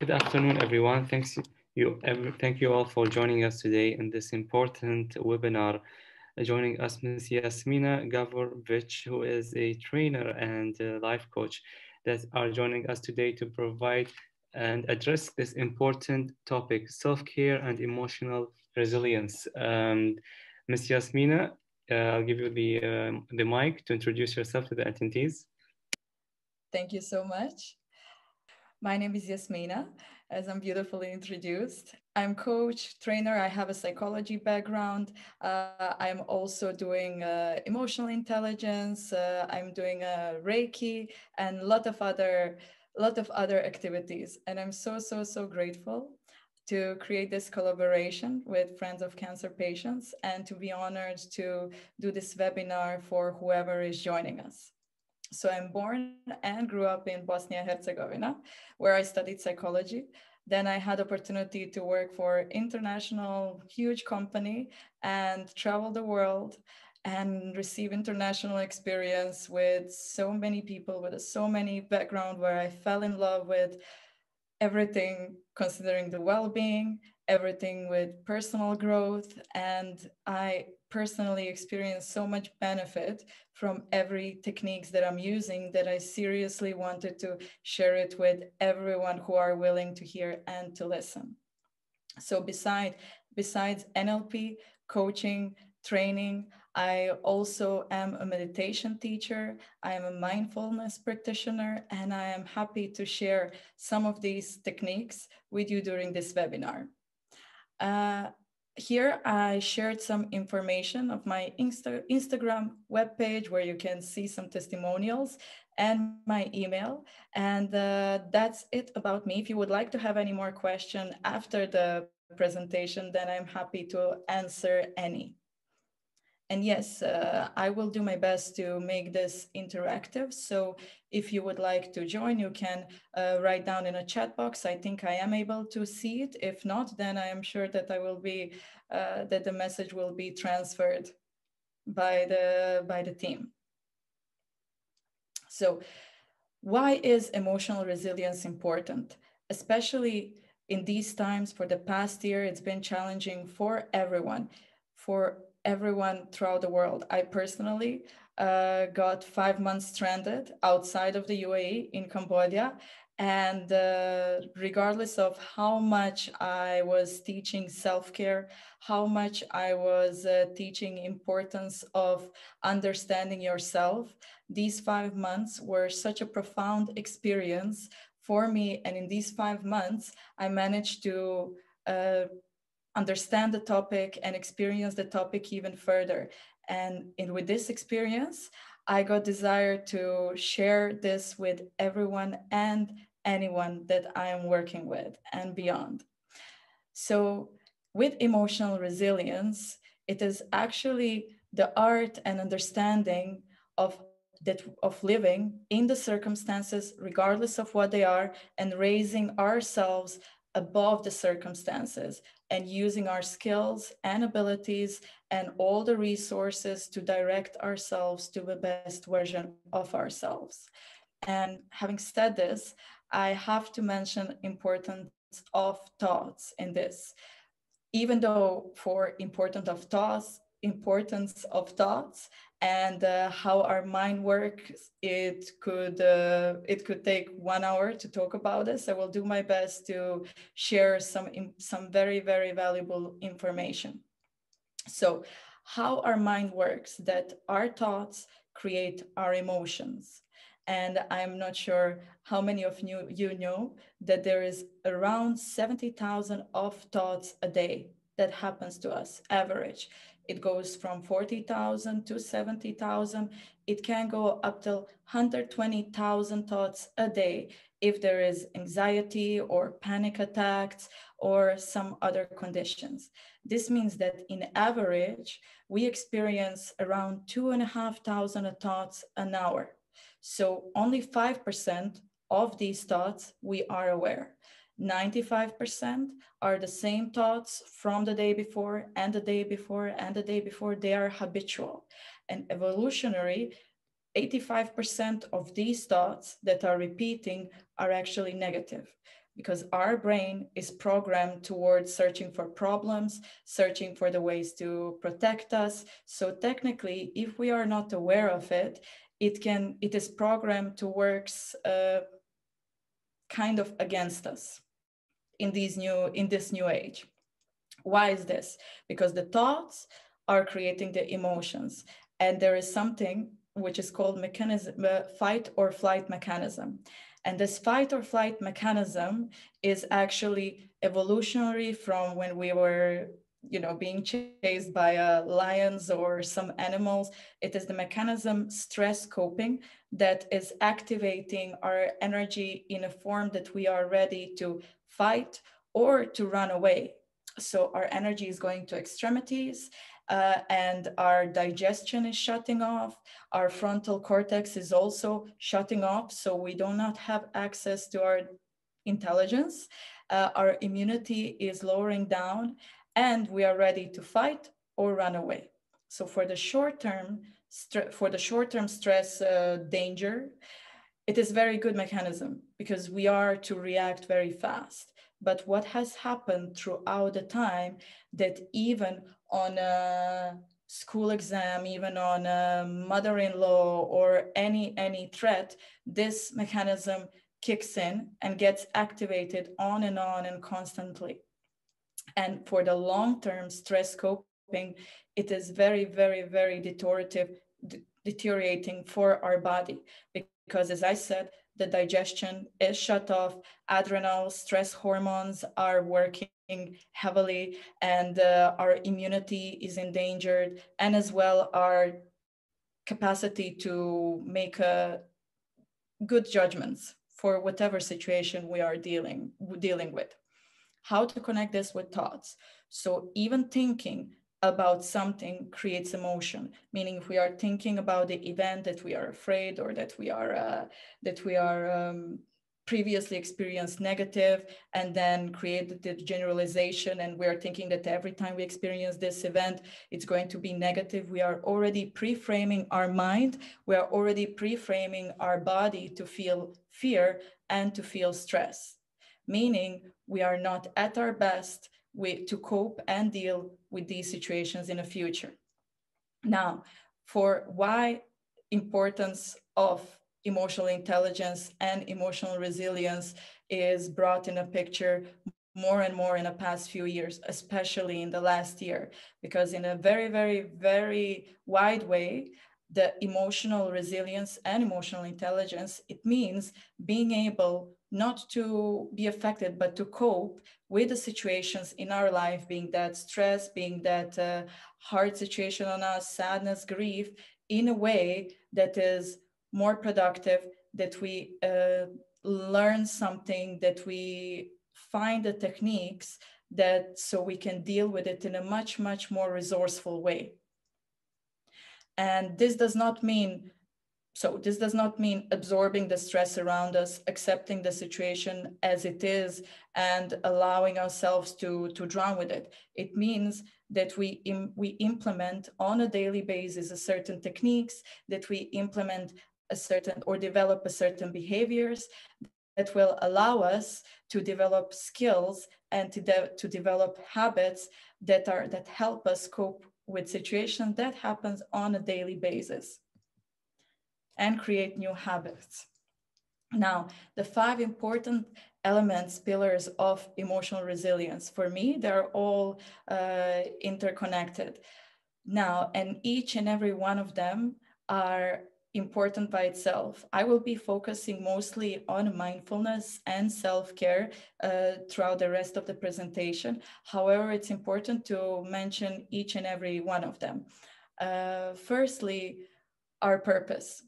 Good afternoon, everyone. Thanks you, thank you all for joining us today in this important webinar. Joining us, Ms. Jasmina Gafurovic, who is a trainer and a life coach, that are joining us today to provide and address this important topic, self-care and emotional resilience. Um, Ms. Jasmina, uh, I'll give you the, um, the mic to introduce yourself to the attendees. Thank you so much. My name is Jasmina, as I'm beautifully introduced. I'm coach, trainer. I have a psychology background. Uh, I'm also doing uh, emotional intelligence. Uh, I'm doing a Reiki and a lot of other, lot of other activities. And I'm so so so grateful to create this collaboration with Friends of Cancer Patients and to be honored to do this webinar for whoever is joining us. So I'm born and grew up in Bosnia Herzegovina, where I studied psychology. Then I had opportunity to work for international huge company and travel the world and receive international experience with so many people with so many background where I fell in love with everything considering the well-being everything with personal growth and i personally experienced so much benefit from every techniques that I'm using that I seriously wanted to share it with everyone who are willing to hear and to listen. So beside, besides NLP, coaching, training, I also am a meditation teacher. I am a mindfulness practitioner, and I am happy to share some of these techniques with you during this webinar. Uh, here I shared some information of my Insta Instagram webpage where you can see some testimonials and my email. And uh, that's it about me. If you would like to have any more question after the presentation, then I'm happy to answer any. And yes, uh, I will do my best to make this interactive. So if you would like to join, you can uh, write down in a chat box. I think I am able to see it. If not, then I am sure that I will be, uh, that the message will be transferred by the, by the team. So why is emotional resilience important? Especially in these times for the past year, it's been challenging for everyone, for everyone throughout the world. I personally uh, got five months stranded outside of the UAE in Cambodia. And uh, regardless of how much I was teaching self-care, how much I was uh, teaching importance of understanding yourself, these five months were such a profound experience for me. And in these five months, I managed to uh, understand the topic and experience the topic even further. And in, with this experience, I got desire to share this with everyone and anyone that I am working with and beyond. So with emotional resilience, it is actually the art and understanding of that of living in the circumstances regardless of what they are and raising ourselves above the circumstances and using our skills and abilities and all the resources to direct ourselves to the best version of ourselves. And having said this, I have to mention importance of thoughts in this. Even though for important of thoughts, importance of thoughts and uh, how our mind works it could uh, it could take one hour to talk about this. I will do my best to share some some very very valuable information. So how our mind works that our thoughts create our emotions. And i'm not sure how many of you you know that there is around 70,000 of thoughts a day that happens to us average it goes from 40,000 to 70,000. It can go up to 120,000 thoughts a day if there is anxiety or panic attacks or some other conditions. This means that in average, we experience around two and a half thousand thoughts an hour. So only 5% of these thoughts we are aware. 95% are the same thoughts from the day before and the day before and the day before. They are habitual. And evolutionary, 85% of these thoughts that are repeating are actually negative. because our brain is programmed towards searching for problems, searching for the ways to protect us. So technically, if we are not aware of it, it can it is programmed to works uh, kind of against us in these new in this new age. Why is this? Because the thoughts are creating the emotions, and there is something which is called mechanism uh, fight or flight mechanism and this fight or flight mechanism is actually evolutionary from when we were you know being chased by uh, lions or some animals it is the mechanism stress coping that is activating our energy in a form that we are ready to fight or to run away so our energy is going to extremities uh, and our digestion is shutting off. Our frontal cortex is also shutting off, so we do not have access to our intelligence. Uh, our immunity is lowering down, and we are ready to fight or run away. So for the short term, for the short term stress uh, danger, it is very good mechanism because we are to react very fast. But what has happened throughout the time that even on a school exam, even on a mother-in-law or any any threat, this mechanism kicks in and gets activated on and on and constantly. And for the long-term stress coping, it is very, very, very deteriorative, deteriorating for our body because, as I said, the digestion is shut off, adrenal stress hormones are working heavily, and uh, our immunity is endangered, and as well our capacity to make uh, good judgments for whatever situation we are dealing dealing with. How to connect this with thoughts? So even thinking about something creates emotion. Meaning if we are thinking about the event that we are afraid or that we are uh, that we are um, previously experienced negative and then create the generalization and we're thinking that every time we experience this event it's going to be negative we are already pre-framing our mind we are already pre-framing our body to feel fear and to feel stress. Meaning we are not at our best with, to cope and deal with these situations in the future. Now, for why importance of emotional intelligence and emotional resilience is brought in a picture more and more in the past few years, especially in the last year, because in a very, very, very wide way, the emotional resilience and emotional intelligence, it means being able not to be affected, but to cope with the situations in our life, being that stress, being that uh, hard situation on us, sadness, grief, in a way that is more productive, that we uh, learn something, that we find the techniques that so we can deal with it in a much, much more resourceful way. And this does not mean so this does not mean absorbing the stress around us, accepting the situation as it is, and allowing ourselves to, to drown with it. It means that we, Im- we implement on a daily basis a certain techniques, that we implement a certain or develop a certain behaviors that will allow us to develop skills and to, de- to develop habits that are that help us cope with situations that happens on a daily basis and create new habits. Now, the five important elements, pillars of emotional resilience, for me, they're all uh, interconnected. Now, and each and every one of them are important by itself. I will be focusing mostly on mindfulness and self care uh, throughout the rest of the presentation. However, it's important to mention each and every one of them. Uh, firstly, our purpose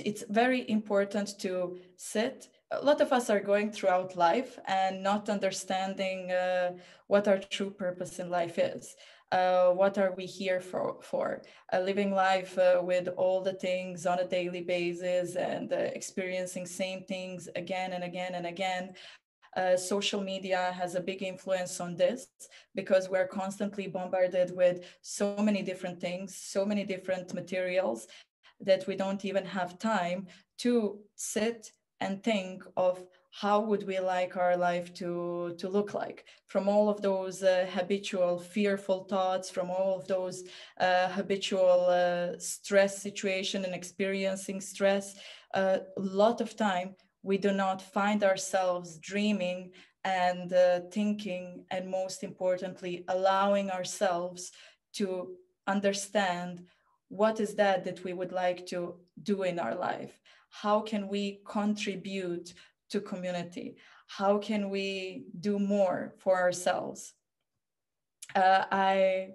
it's very important to sit. A lot of us are going throughout life and not understanding uh, what our true purpose in life is. Uh, what are we here for for? Uh, living life uh, with all the things on a daily basis and uh, experiencing same things again and again and again. Uh, social media has a big influence on this because we're constantly bombarded with so many different things, so many different materials that we don't even have time to sit and think of how would we like our life to, to look like. From all of those uh, habitual fearful thoughts from all of those uh, habitual uh, stress situation and experiencing stress a lot of time we do not find ourselves dreaming and uh, thinking and most importantly allowing ourselves to understand what is that that we would like to do in our life? How can we contribute to community? How can we do more for ourselves? Uh, i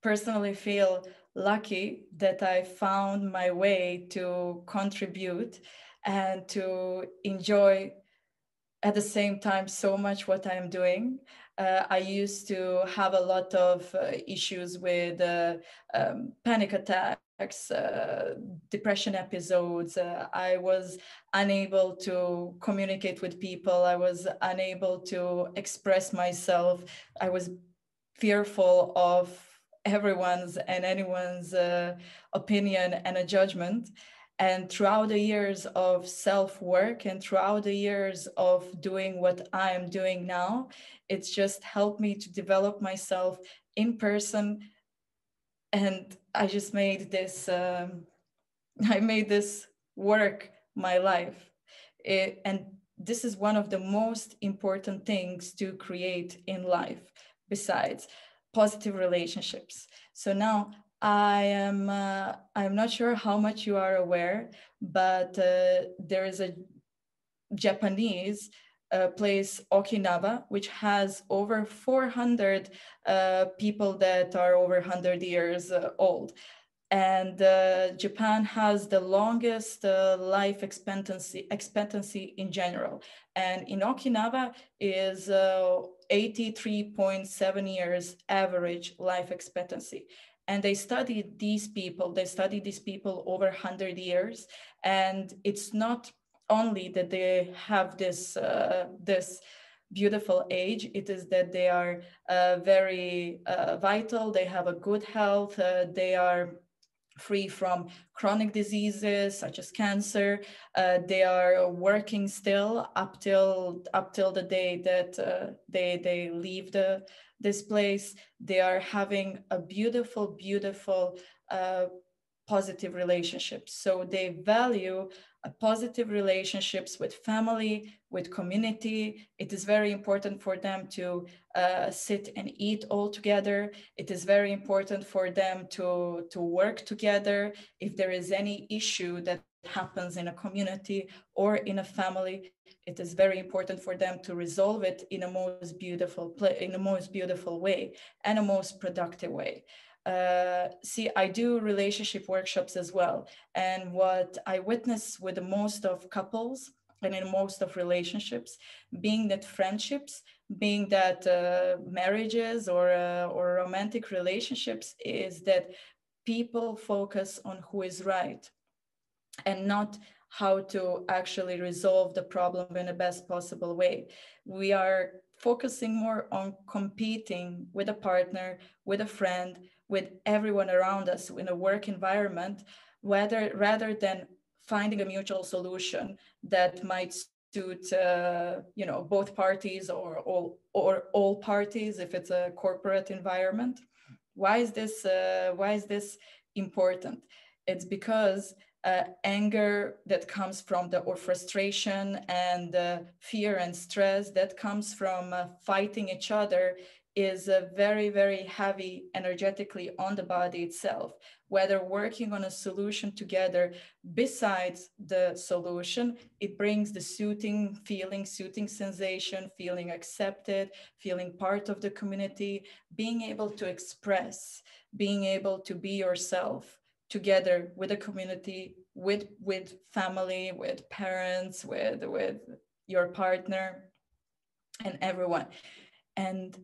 personally feel lucky that i found my way to contribute and to enjoy at the same time so much what i'm doing uh, I used to have a lot of uh, issues with uh, um, panic attacks, uh, depression episodes. Uh, I was unable to communicate with people. I was unable to express myself. I was fearful of everyone's and anyone's uh, opinion and a judgment. And throughout the years of self work and throughout the years of doing what I am doing now, it's just helped me to develop myself in person. And I just made this, um, I made this work my life. It, and this is one of the most important things to create in life, besides positive relationships. So now I am uh, I'm not sure how much you are aware, but uh, there is a Japanese uh, place Okinawa, which has over 400 uh, people that are over 100 years uh, old. And uh, Japan has the longest life expectancy expectancy in general. And in Okinawa is 83.7 years average life expectancy and they studied these people they studied these people over 100 years. And it's not only that they have this uh, this beautiful age it is that they are uh, very uh, vital they have a good health uh, they are free from chronic diseases such as cancer uh, they are working still up till up till the day that uh, they they leave the this place. They are having a beautiful, beautiful, uh, positive relationships. So they value uh, positive relationships with family, with community. It is very important for them to uh, sit and eat all together. It is very important for them to, to work together. If there is any issue that happens in a community or in a family, it is very important for them to resolve it in a most beautiful in a most beautiful way and a most productive way. Uh, see, I do relationship workshops as well, and what I witness with most of couples and in most of relationships, being that friendships, being that uh, marriages or uh, or romantic relationships, is that people focus on who is right and not how to actually resolve the problem in the best possible way. We are focusing more on competing with a partner, with a friend, with everyone around us in a work environment, whether rather than finding a mutual solution that might suit uh, you know both parties or all or all parties if it's a corporate environment. Why is this uh, why is this important? It's because uh, anger that comes from the or frustration and uh, fear and stress that comes from uh, fighting each other is very very heavy energetically on the body itself whether working on a solution together besides the solution it brings the soothing feeling soothing sensation feeling accepted feeling part of the community being able to express being able to be yourself together with a community with with family with parents with with your partner and everyone. And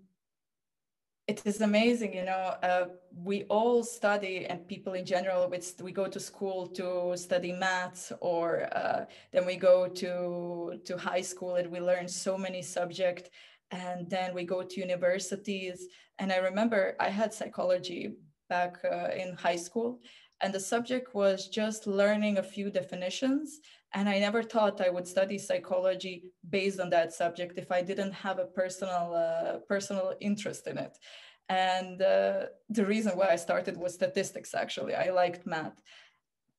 it is amazing you know uh, we all study and people in general we go to school to study maths or uh, then we go to to high school and we learn so many subjects and then we go to universities. And i remember i had psychology back uh, in high school And the subject was just learning a few definitions. And I never thought I would study psychology based on that subject if I didn't have a personal, uh, personal interest in it. And uh, the reason why I started was statistics, actually. I liked math.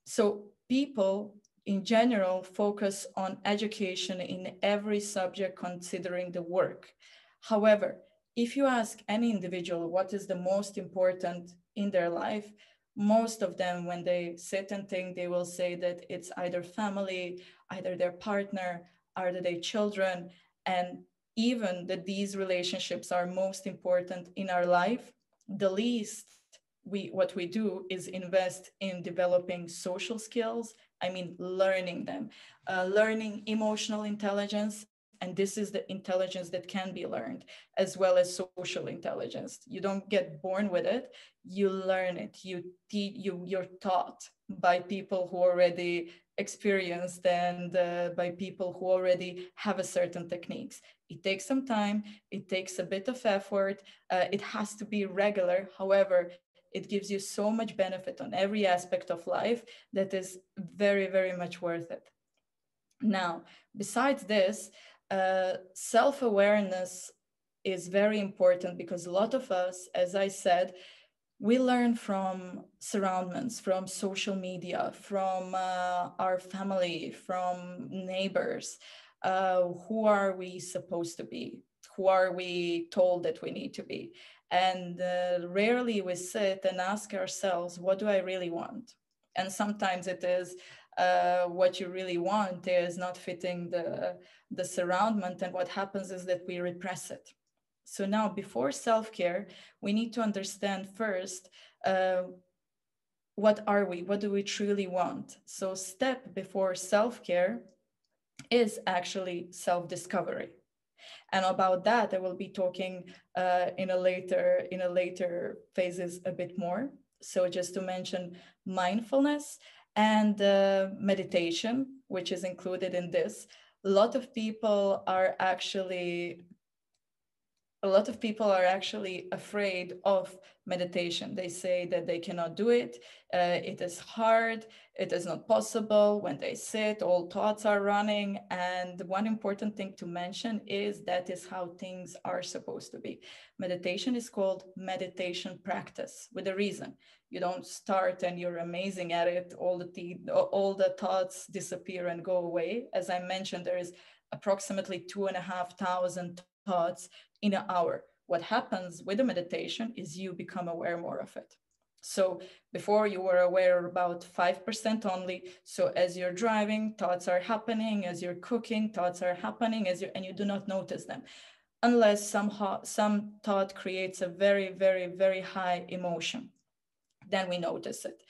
So people in general focus on education in every subject considering the work. However, if you ask any individual what is the most important in their life, most of them, when they sit and think, they will say that it's either family, either their partner, either their children, and even that these relationships are most important in our life, the least we what we do is invest in developing social skills i mean learning them. Uh, learning emotional intelligence and this is the intelligence that can be learned as well as social intelligence. You don't get born with it. You learn it. You te- you you're taught by people who already experienced and uh, by people who already have a certain techniques. It takes some time. It takes a bit of effort. Uh, it has to be regular. However it gives you so much benefit on every aspect of life that is very very much worth it. Now besides this uh, self-awareness is very important because a lot of us as i said we learn from surroundings from social media from uh, our family from neighbors uh, who are we supposed to be? Who are we told that we need to be? And uh, rarely we sit and ask ourselves what do i really want? And sometimes it is uh, what you really want is not fitting the the surroundment and what happens is that we repress it. So now before self-care we need to understand first uh, what are we? What do we truly want? So step before self-care is actually self-discovery. And about that i will be talking uh, in a later in a later phases a bit more. So just to mention mindfulness and uh, meditation which is included in this. A lot of people are actually a lot of people are actually afraid of meditation. They say that they cannot do it. Uh, it is hard. It is not possible. When they sit, all thoughts are running. And one important thing to mention is that is how things are supposed to be. Meditation is called meditation practice with a reason. You don't start and you're amazing at it. All the th- all the thoughts disappear and go away. As I mentioned, there is approximately two and a half thousand thoughts in an hour. What happens with the meditation is you become aware more of it. So before you were aware about 5% only. So as you're driving, thoughts are happening. As you're cooking, thoughts are happening as you and you do not notice them. Unless somehow some thought creates a very, very, very high emotion. Then we notice it.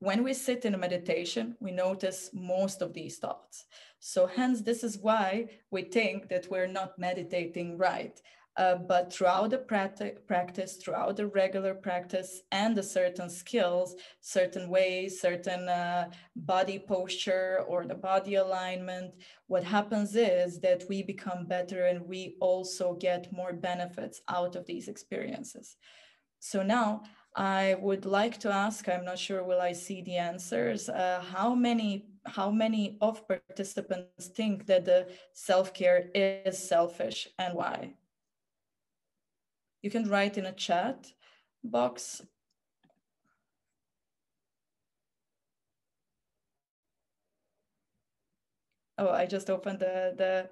When we sit in a meditation, we notice most of these thoughts. So hence, this is why we think that we're not meditating right. Uh, but throughout the practice, throughout the regular practice and the certain skills, certain ways, certain uh, body posture or the body alignment, what happens is that we become better and we also get more benefits out of these experiences. So now I would like to ask, I'm not sure will I see the answers, uh, how many how many of participants think that the self-care is selfish and why? You can write in a chat box. Oh, I just opened the, the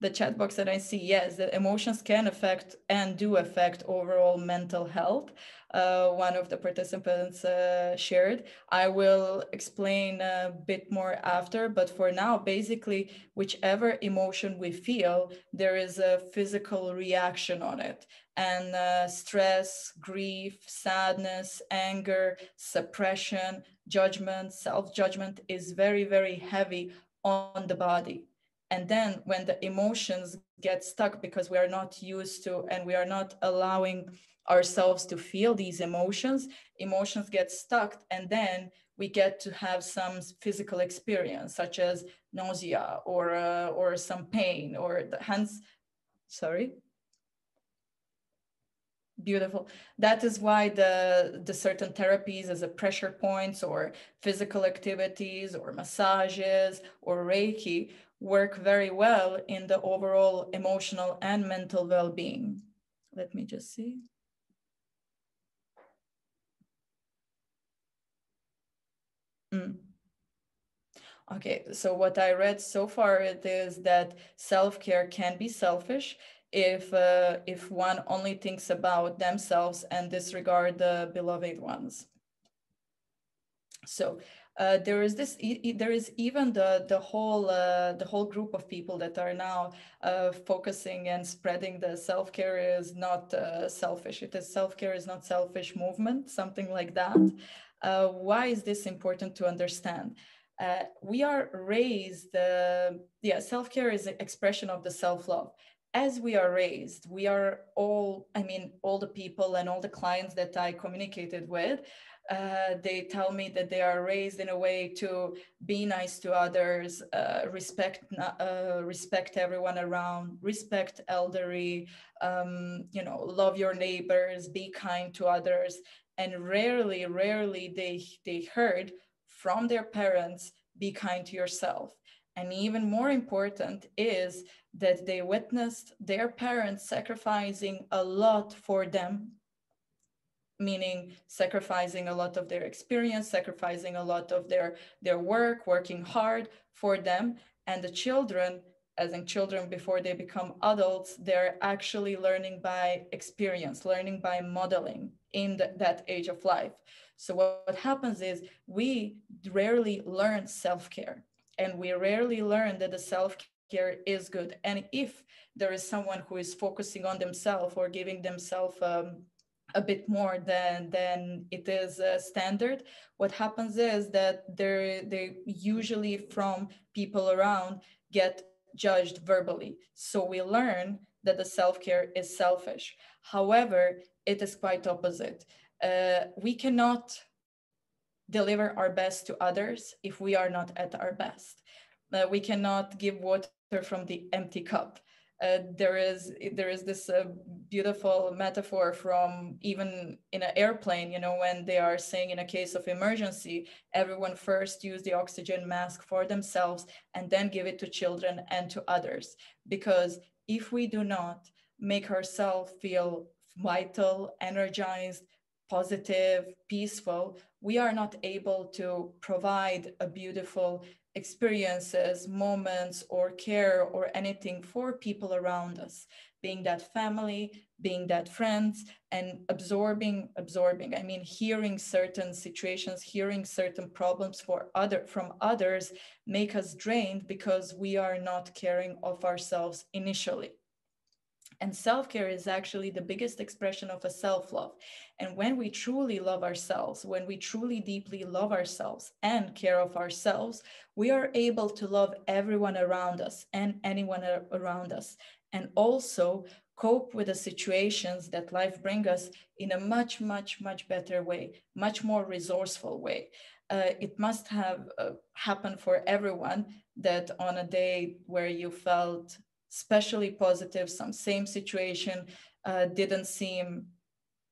the chat box that I see, yes, the emotions can affect and do affect overall mental health. Uh, one of the participants uh, shared. I will explain a bit more after, but for now, basically, whichever emotion we feel, there is a physical reaction on it. And uh, stress, grief, sadness, anger, suppression, judgment, self judgment is very, very heavy on the body and then when the emotions get stuck because we are not used to and we are not allowing ourselves to feel these emotions emotions get stuck and then we get to have some physical experience such as nausea or uh, or some pain or the hands sorry Beautiful. That is why the the certain therapies as a pressure points or physical activities or massages or Reiki work very well in the overall emotional and mental well-being. Let me just see. Mm. Okay, so what I read so far it is that self-care can be selfish if uh, if one only thinks about themselves and disregard the beloved ones. So uh, there is this there is even the the whole uh, the whole group of people that are now uh, focusing and spreading the self-care is not uh, selfish. It is self-care is not selfish movement something like that. Uh, why is this important to understand? Uh, we are raised yeah self-care is an expression of the self-love as we are raised we are all i mean all the people and all the clients that i communicated with uh, they tell me that they are raised in a way to be nice to others, uh, respect uh, respect everyone around, respect elderly, um, you know, love your neighbors, be kind to others, and rarely, rarely they they heard from their parents, be kind to yourself. And even more important is that they witnessed their parents sacrificing a lot for them meaning sacrificing a lot of their experience sacrificing a lot of their their work working hard for them. And the children as in children before they become adults they're actually learning by experience learning by modeling in the, that age of life. So what, what happens is we rarely learn self-care and we rarely learn that the self-care is good. And if there is someone who is focusing on themselves or giving themselves um, a bit more than than it is uh, standard what happens is that they they usually from people around get judged verbally. So we learn that the self-care is selfish. However it is quite opposite. Uh, we cannot deliver our best to others if we are not at our best. Uh, we cannot give water from the empty cup. Uh, there is there is this uh, beautiful metaphor from even in an airplane you know when they are saying in a case of emergency everyone first use the oxygen mask for themselves and then give it to children and to others. Because if we do not make ourselves feel vital energized positive peaceful we are not able to provide a beautiful experiences, moments, or care or anything for people around us, being that family, being that friends, and absorbing, absorbing. I mean, hearing certain situations, hearing certain problems for other from others make us drained because we are not caring of ourselves initially. And self care is actually the biggest expression of a self love. And when we truly love ourselves, when we truly deeply love ourselves and care of ourselves, we are able to love everyone around us and anyone around us. And also cope with the situations that life brings us in a much, much, much better way, much more resourceful way. Uh, it must have uh, happened for everyone that on a day where you felt especially positive, some same situation uh, didn't seem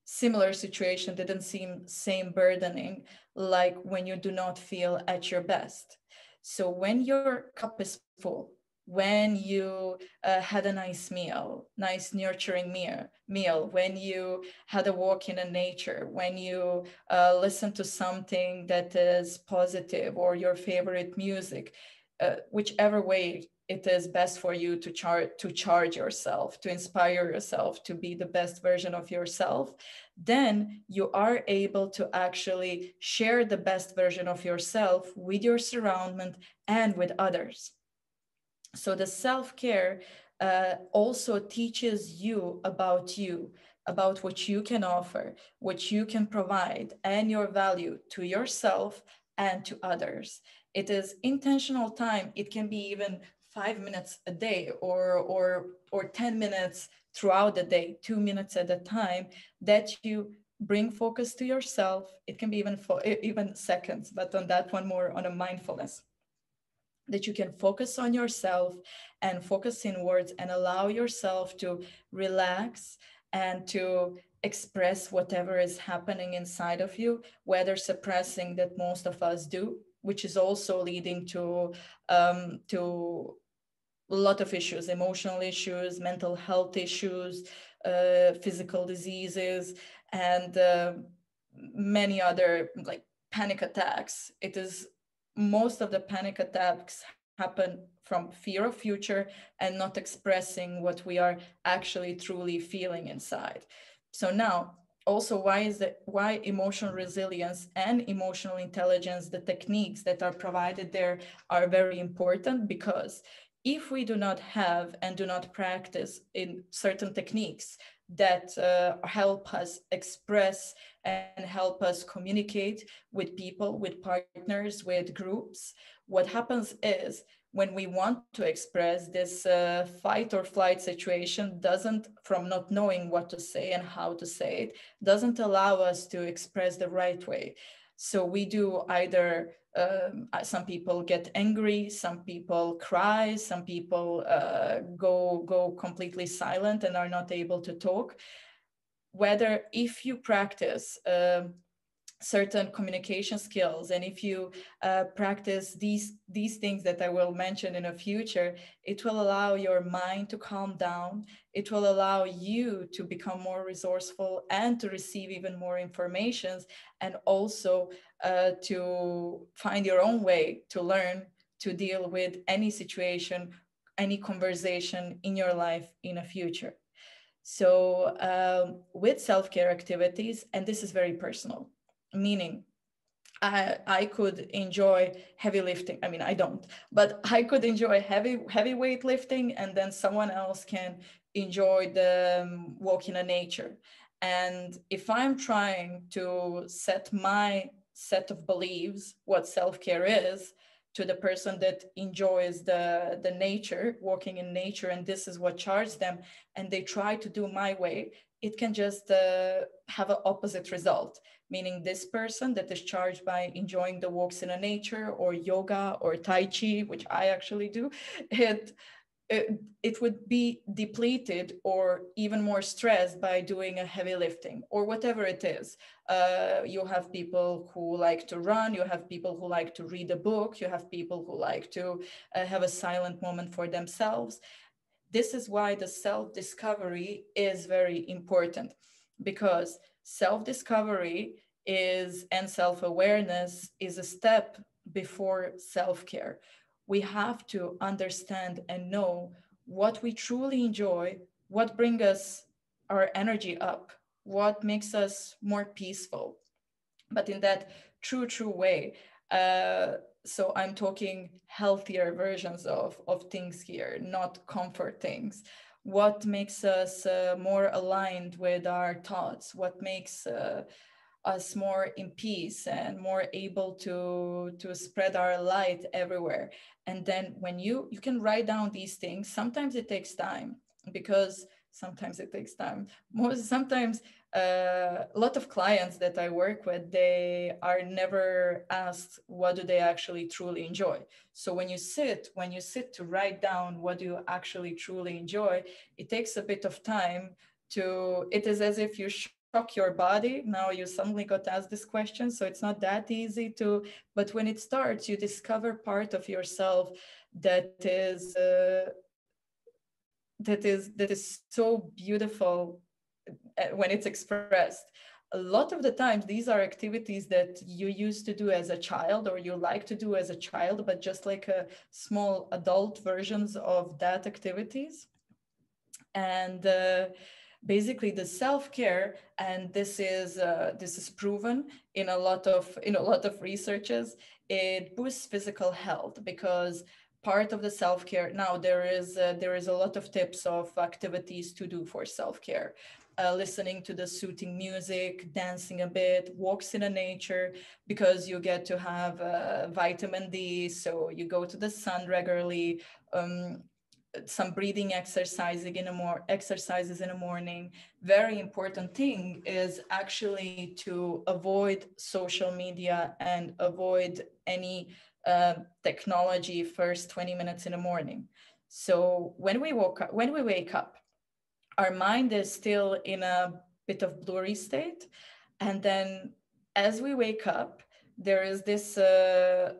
similar situation didn't seem same burdening like when you do not feel at your best. So when your cup is full when you uh, had a nice meal nice nurturing meal meal when you had a walk in a nature when you uh, listen to something that is positive or your favorite music uh, whichever way it is best for you to charge to charge yourself to inspire yourself to be the best version of yourself then you are able to actually share the best version of yourself with your surroundment and with others. So the self-care uh, also teaches you about you about what you can offer what you can provide and your value to yourself and to others. It is intentional time. It can be even five minutes a day or or or 10 minutes throughout the day two minutes at a time that you bring focus to yourself. It can be even for even seconds but on that one more on a mindfulness. That you can focus on yourself and focus inwards and allow yourself to relax and to express whatever is happening inside of you, whether suppressing that most of us do, which is also leading to um, to a lot of issues, emotional issues, mental health issues, uh, physical diseases, and uh, many other like panic attacks. It is most of the panic attacks happen from fear of future and not expressing what we are actually truly feeling inside. So now also why is that why emotional resilience and emotional intelligence the techniques that are provided there are very important because if we do not have and do not practice in certain techniques that uh, help us express and help us communicate with people with partners with groups what happens is when we want to express this uh, fight or flight situation doesn't from not knowing what to say and how to say it doesn't allow us to express the right way so we do either um, uh, some people get angry some people cry some people uh, go go completely silent and are not able to talk. Whether if you practice uh, certain communication skills. And if you uh, practice these these things that i will mention in a future it will allow your mind to calm down. It will allow you to become more resourceful and to receive even more informations and also uh, to find your own way to learn to deal with any situation any conversation in your life in a future. So um, with self-care activities and this is very personal meaning I, I could enjoy heavy lifting. I mean, I don't, but I could enjoy heavy heavy weight lifting, and then someone else can enjoy the um, walking in nature. And if I'm trying to set my set of beliefs, what self care is, to the person that enjoys the the nature, walking in nature, and this is what charges them, and they try to do my way, it can just uh, have an opposite result meaning this person that is charged by enjoying the walks in a nature or yoga or tai chi which i actually do it it, it would be depleted or even more stressed by doing a heavy lifting or whatever it is. Uh, you have people who like to run, you have people who like to read a book, you have people who like to uh, have a silent moment for themselves. This is why the self discovery is very important because self discovery is and self awareness is a step before self care. We have to understand and know what we truly enjoy, what brings us our energy up, what makes us more peaceful, but in that true, true way. Uh, so I'm talking healthier versions of, of things here, not comfort things what makes us uh, more aligned with our thoughts what makes uh, us more in peace and more able to to spread our light everywhere. And then when you you can write down these things sometimes it takes time because sometimes it takes time. Most sometimes uh, a lot of clients that i work with they are never asked what do they actually truly enjoy? So when you sit when you sit to write down what do you actually truly enjoy it takes a bit of time to it is as if you shock your body. Now you suddenly got asked this question so it's not that easy to but when it starts you discover part of yourself that is uh, that is that is so beautiful uh, when it's expressed. A lot of the times these are activities that you used to do as a child or you like to do as a child but just like a small adult versions of that activities. And uh, basically the self-care and this is uh, this is proven in a lot of in a lot of researches it boosts physical health because part of the self-care now there is uh, there is a lot of tips of activities to do for self-care. Uh, listening to the soothing music dancing a bit walks in the nature because you get to have uh, vitamin d so you go to the sun regularly um, some breathing exercising in a more exercises in the morning very important thing is actually to avoid social media and avoid any uh, technology first 20 minutes in the morning so when we woke up when we wake up our mind is still in a bit of blurry state. And then as we wake up, there is this uh,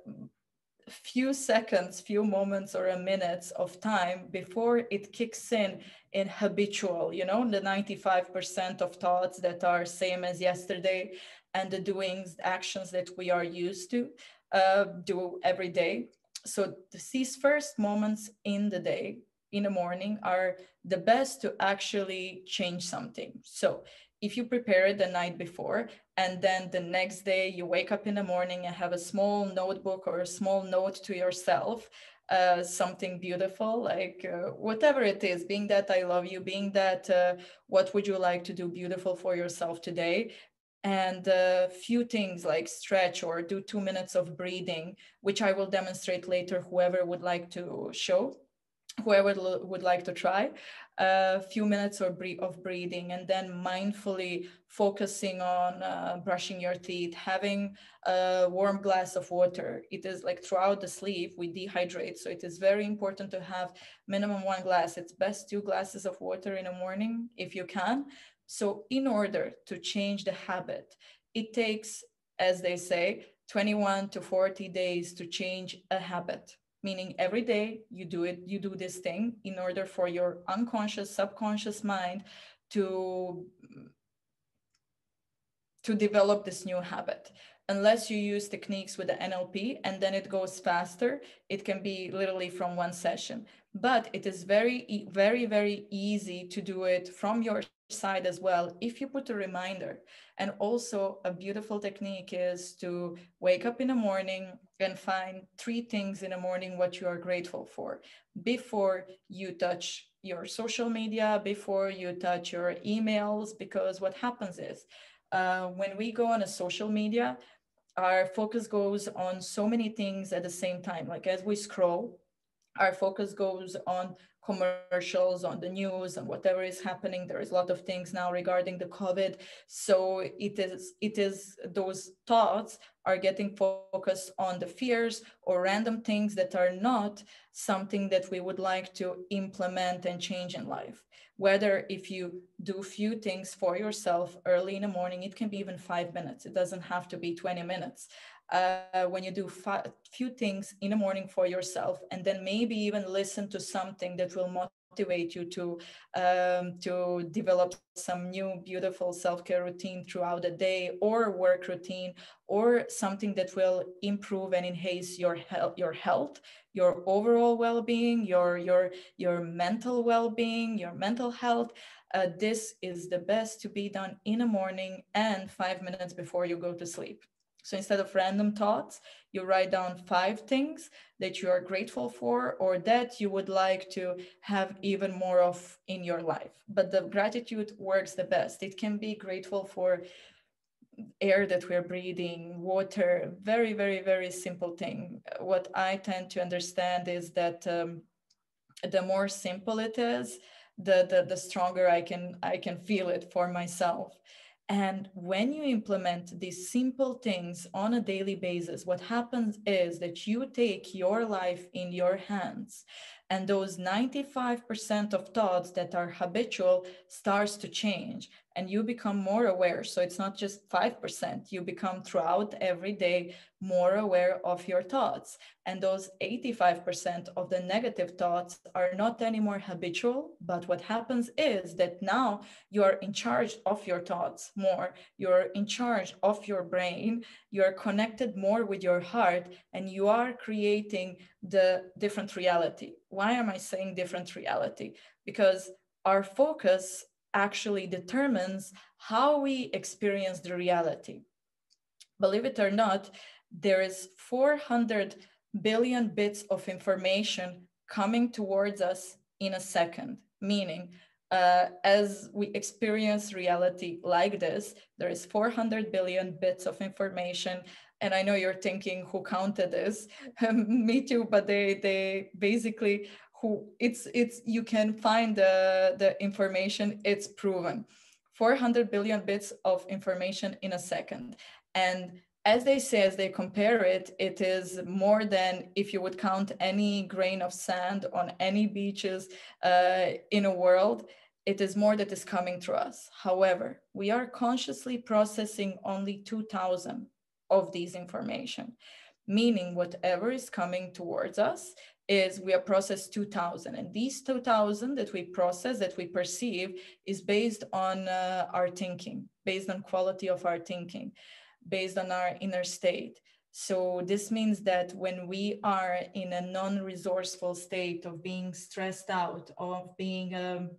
few seconds, few moments or a minutes of time before it kicks in in habitual, you know, the 95% of thoughts that are same as yesterday and the doings, actions that we are used to uh, do every day. So these first moments in the day, in the morning, are the best to actually change something. So if you prepare it the night before and then the next day you wake up in the morning and have a small notebook or a small note to yourself uh, something beautiful like uh, whatever it is being that i love you being that uh, what would you like to do beautiful for yourself today? And a few things like stretch or do two minutes of breathing which i will demonstrate later whoever would like to show whoever would like to try a few minutes of breathing and then mindfully focusing on uh, brushing your teeth having a warm glass of water. It is like throughout the sleep we dehydrate so it is very important to have minimum one glass. It's best two glasses of water in the morning if you can. So in order to change the habit it takes as they say 21 to 40 days to change a habit meaning every day you do it you do this thing in order for your unconscious subconscious mind to to develop this new habit. Unless you use techniques with the nlp and then it goes faster it can be literally from one session but it is very very very easy to do it from your side as well if you put a reminder. And also a beautiful technique is to wake up in the morning and find three things in the morning what you are grateful for before you touch your social media before you touch your emails because what happens is uh, when we go on a social media our focus goes on so many things at the same time. Like as we scroll our focus goes on commercials on the news and whatever is happening. There is a lot of things now regarding the covid. So it is it is those thoughts are getting focused on the fears or random things that are not something that we would like to implement and change in life. Whether if you do few things for yourself early in the morning it can be even 5 minutes. It doesn't have to be 20 minutes uh, when you do a few things in the morning for yourself and then maybe even listen to something that will motivate you to um, to develop some new beautiful self-care routine throughout the day or work routine or something that will improve and enhance your health your health your overall well-being your your your mental well-being your mental health. Uh, this is the best to be done in the morning and five minutes before you go to sleep so instead of random thoughts, you write down five things that you are grateful for or that you would like to have even more of in your life. But the gratitude works the best. It can be grateful for air that we're breathing, water, very, very, very simple thing. What I tend to understand is that um, the more simple it is, the, the the stronger I can I can feel it for myself. And when you implement these simple things on a daily basis, what happens is that you take your life in your hands. And those 95% of thoughts that are habitual starts to change and you become more aware. So it's not just 5% you become throughout every day more aware of your thoughts. And those 85% of the negative thoughts are not anymore habitual but what happens is that now you are in charge of your thoughts more. You're in charge of your brain. You're connected more with your heart and you are creating the different reality. Why am i saying different reality? Because our focus actually determines how we experience the reality. Believe it or not, there is 400 billion bits of information coming towards us in a second, meaning uh, as we experience reality like this, there is 400 billion bits of information. And I know you're thinking, who counted this? Me too, but they, they basically who it's it's you can find the the information. It's proven. 400 billion bits of information in a second. And as they say as they compare it it is more than if you would count any grain of sand on any beaches uh, in a world it is more that is coming through us. However, we are consciously processing only 2000 of these information, meaning whatever is coming towards us is we are processed 2000 and these 2000 that we process that we perceive is based on uh, our thinking based on quality of our thinking based on our inner state. So this means that when we are in a non-resourceful state of being stressed out, of being um,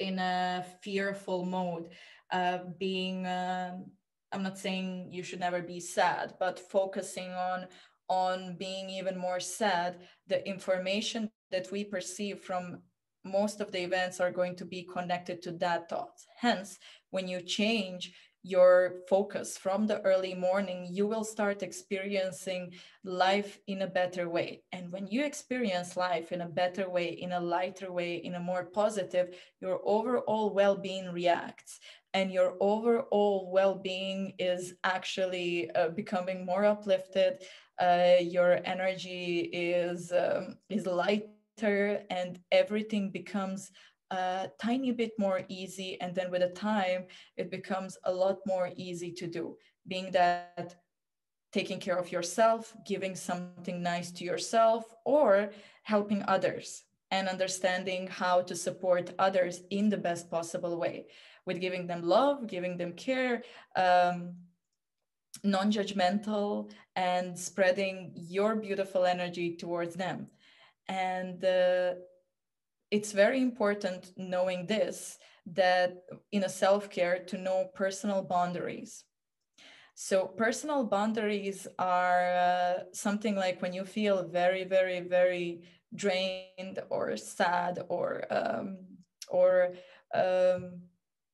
in a fearful mode, uh, being, uh, I'm not saying you should never be sad, but focusing on on being even more sad, the information that we perceive from most of the events are going to be connected to that thought. Hence, when you change your focus from the early morning, you will start experiencing life in a better way. And when you experience life in a better way, in a lighter way, in a more positive, your overall well being reacts. And your overall well being is actually uh, becoming more uplifted. Uh, your energy is, um, is lighter, and everything becomes a tiny bit more easy. And then with the time, it becomes a lot more easy to do, being that taking care of yourself, giving something nice to yourself, or helping others and understanding how to support others in the best possible way with giving them love, giving them care, um, non judgmental, and spreading your beautiful energy towards them. And uh, it's very important knowing this that in a self-care to know personal boundaries so personal boundaries are uh, something like when you feel very very very drained or sad or um, or um,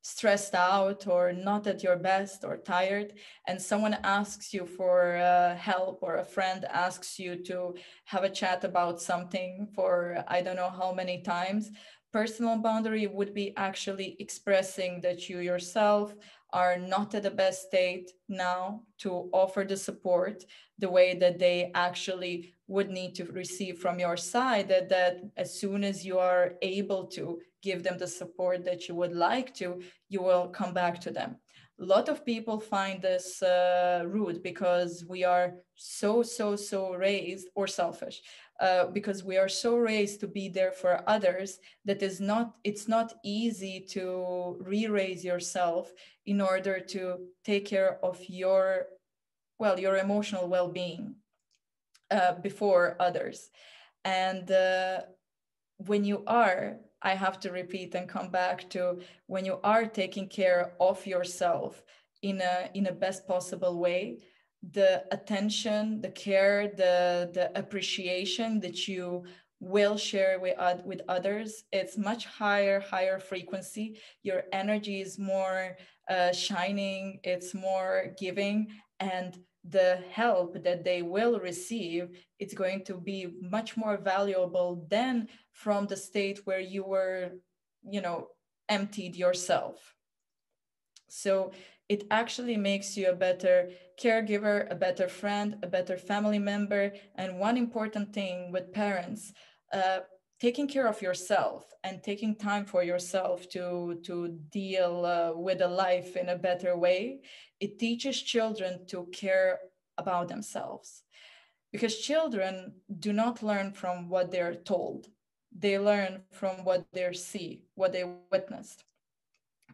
stressed out or not at your best or tired and someone asks you for uh, help or a friend asks you to have a chat about something for i don't know how many times personal boundary would be actually expressing that you yourself are not at the best state now to offer the support the way that they actually would need to receive from your side that, that as soon as you are able to give them the support that you would like to, you will come back to them. A lot of people find this uh, rude because we are so, so, so raised or selfish. Uh, because we are so raised to be there for others that is not it's not easy to re-raise yourself in order to take care of your well your emotional well-being uh, before others and uh, when you are I have to repeat and come back to when you are taking care of yourself in a in a best possible way, the attention, the care, the the appreciation that you will share with, with others it's much higher higher frequency. Your energy is more uh, shining it's more giving and the help that they will receive it's going to be much more valuable than from the state where you were you know emptied yourself. So it actually makes you a better caregiver a better friend a better family member. And one important thing with parents uh, taking care of yourself and taking time for yourself to to deal uh, with a life in a better way it teaches children to care about themselves. Because children do not learn from what they're told. They learn from what they see what they witnessed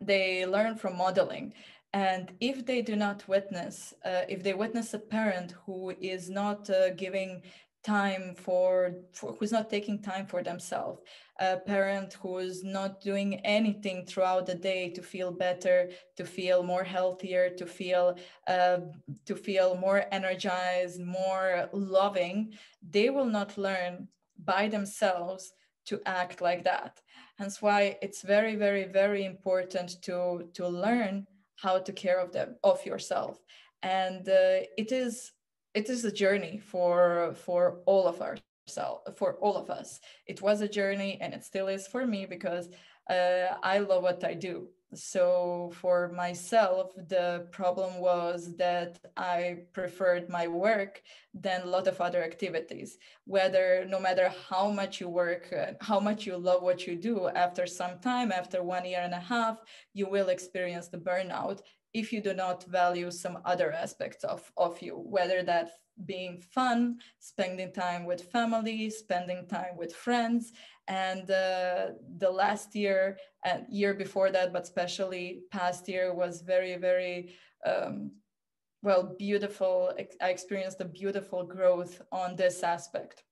they learn from modeling. And if they do not witness uh, if they witness a parent who is not uh, giving time for, for who's not taking time for themselves. A parent who's not doing anything throughout the day to feel better to feel more healthier to feel uh, to feel more energized more loving they will not learn by themselves to act like that. Hence why it's very very very important to to learn how to care of them of yourself. And uh, it is it is a journey for for all of ourselves for all of us. It was a journey and it still is for me because uh, i love what i do. So for myself, the problem was that I preferred my work than a lot of other activities. Whether no matter how much you work, uh, how much you love what you do, after some time, after one year and a half, you will experience the burnout if you do not value some other aspects of, of you, whether that being fun, spending time with family, spending time with friends. And uh, the last year and year before that, but especially past year was very, very um, well, beautiful. I experienced a beautiful growth on this aspect,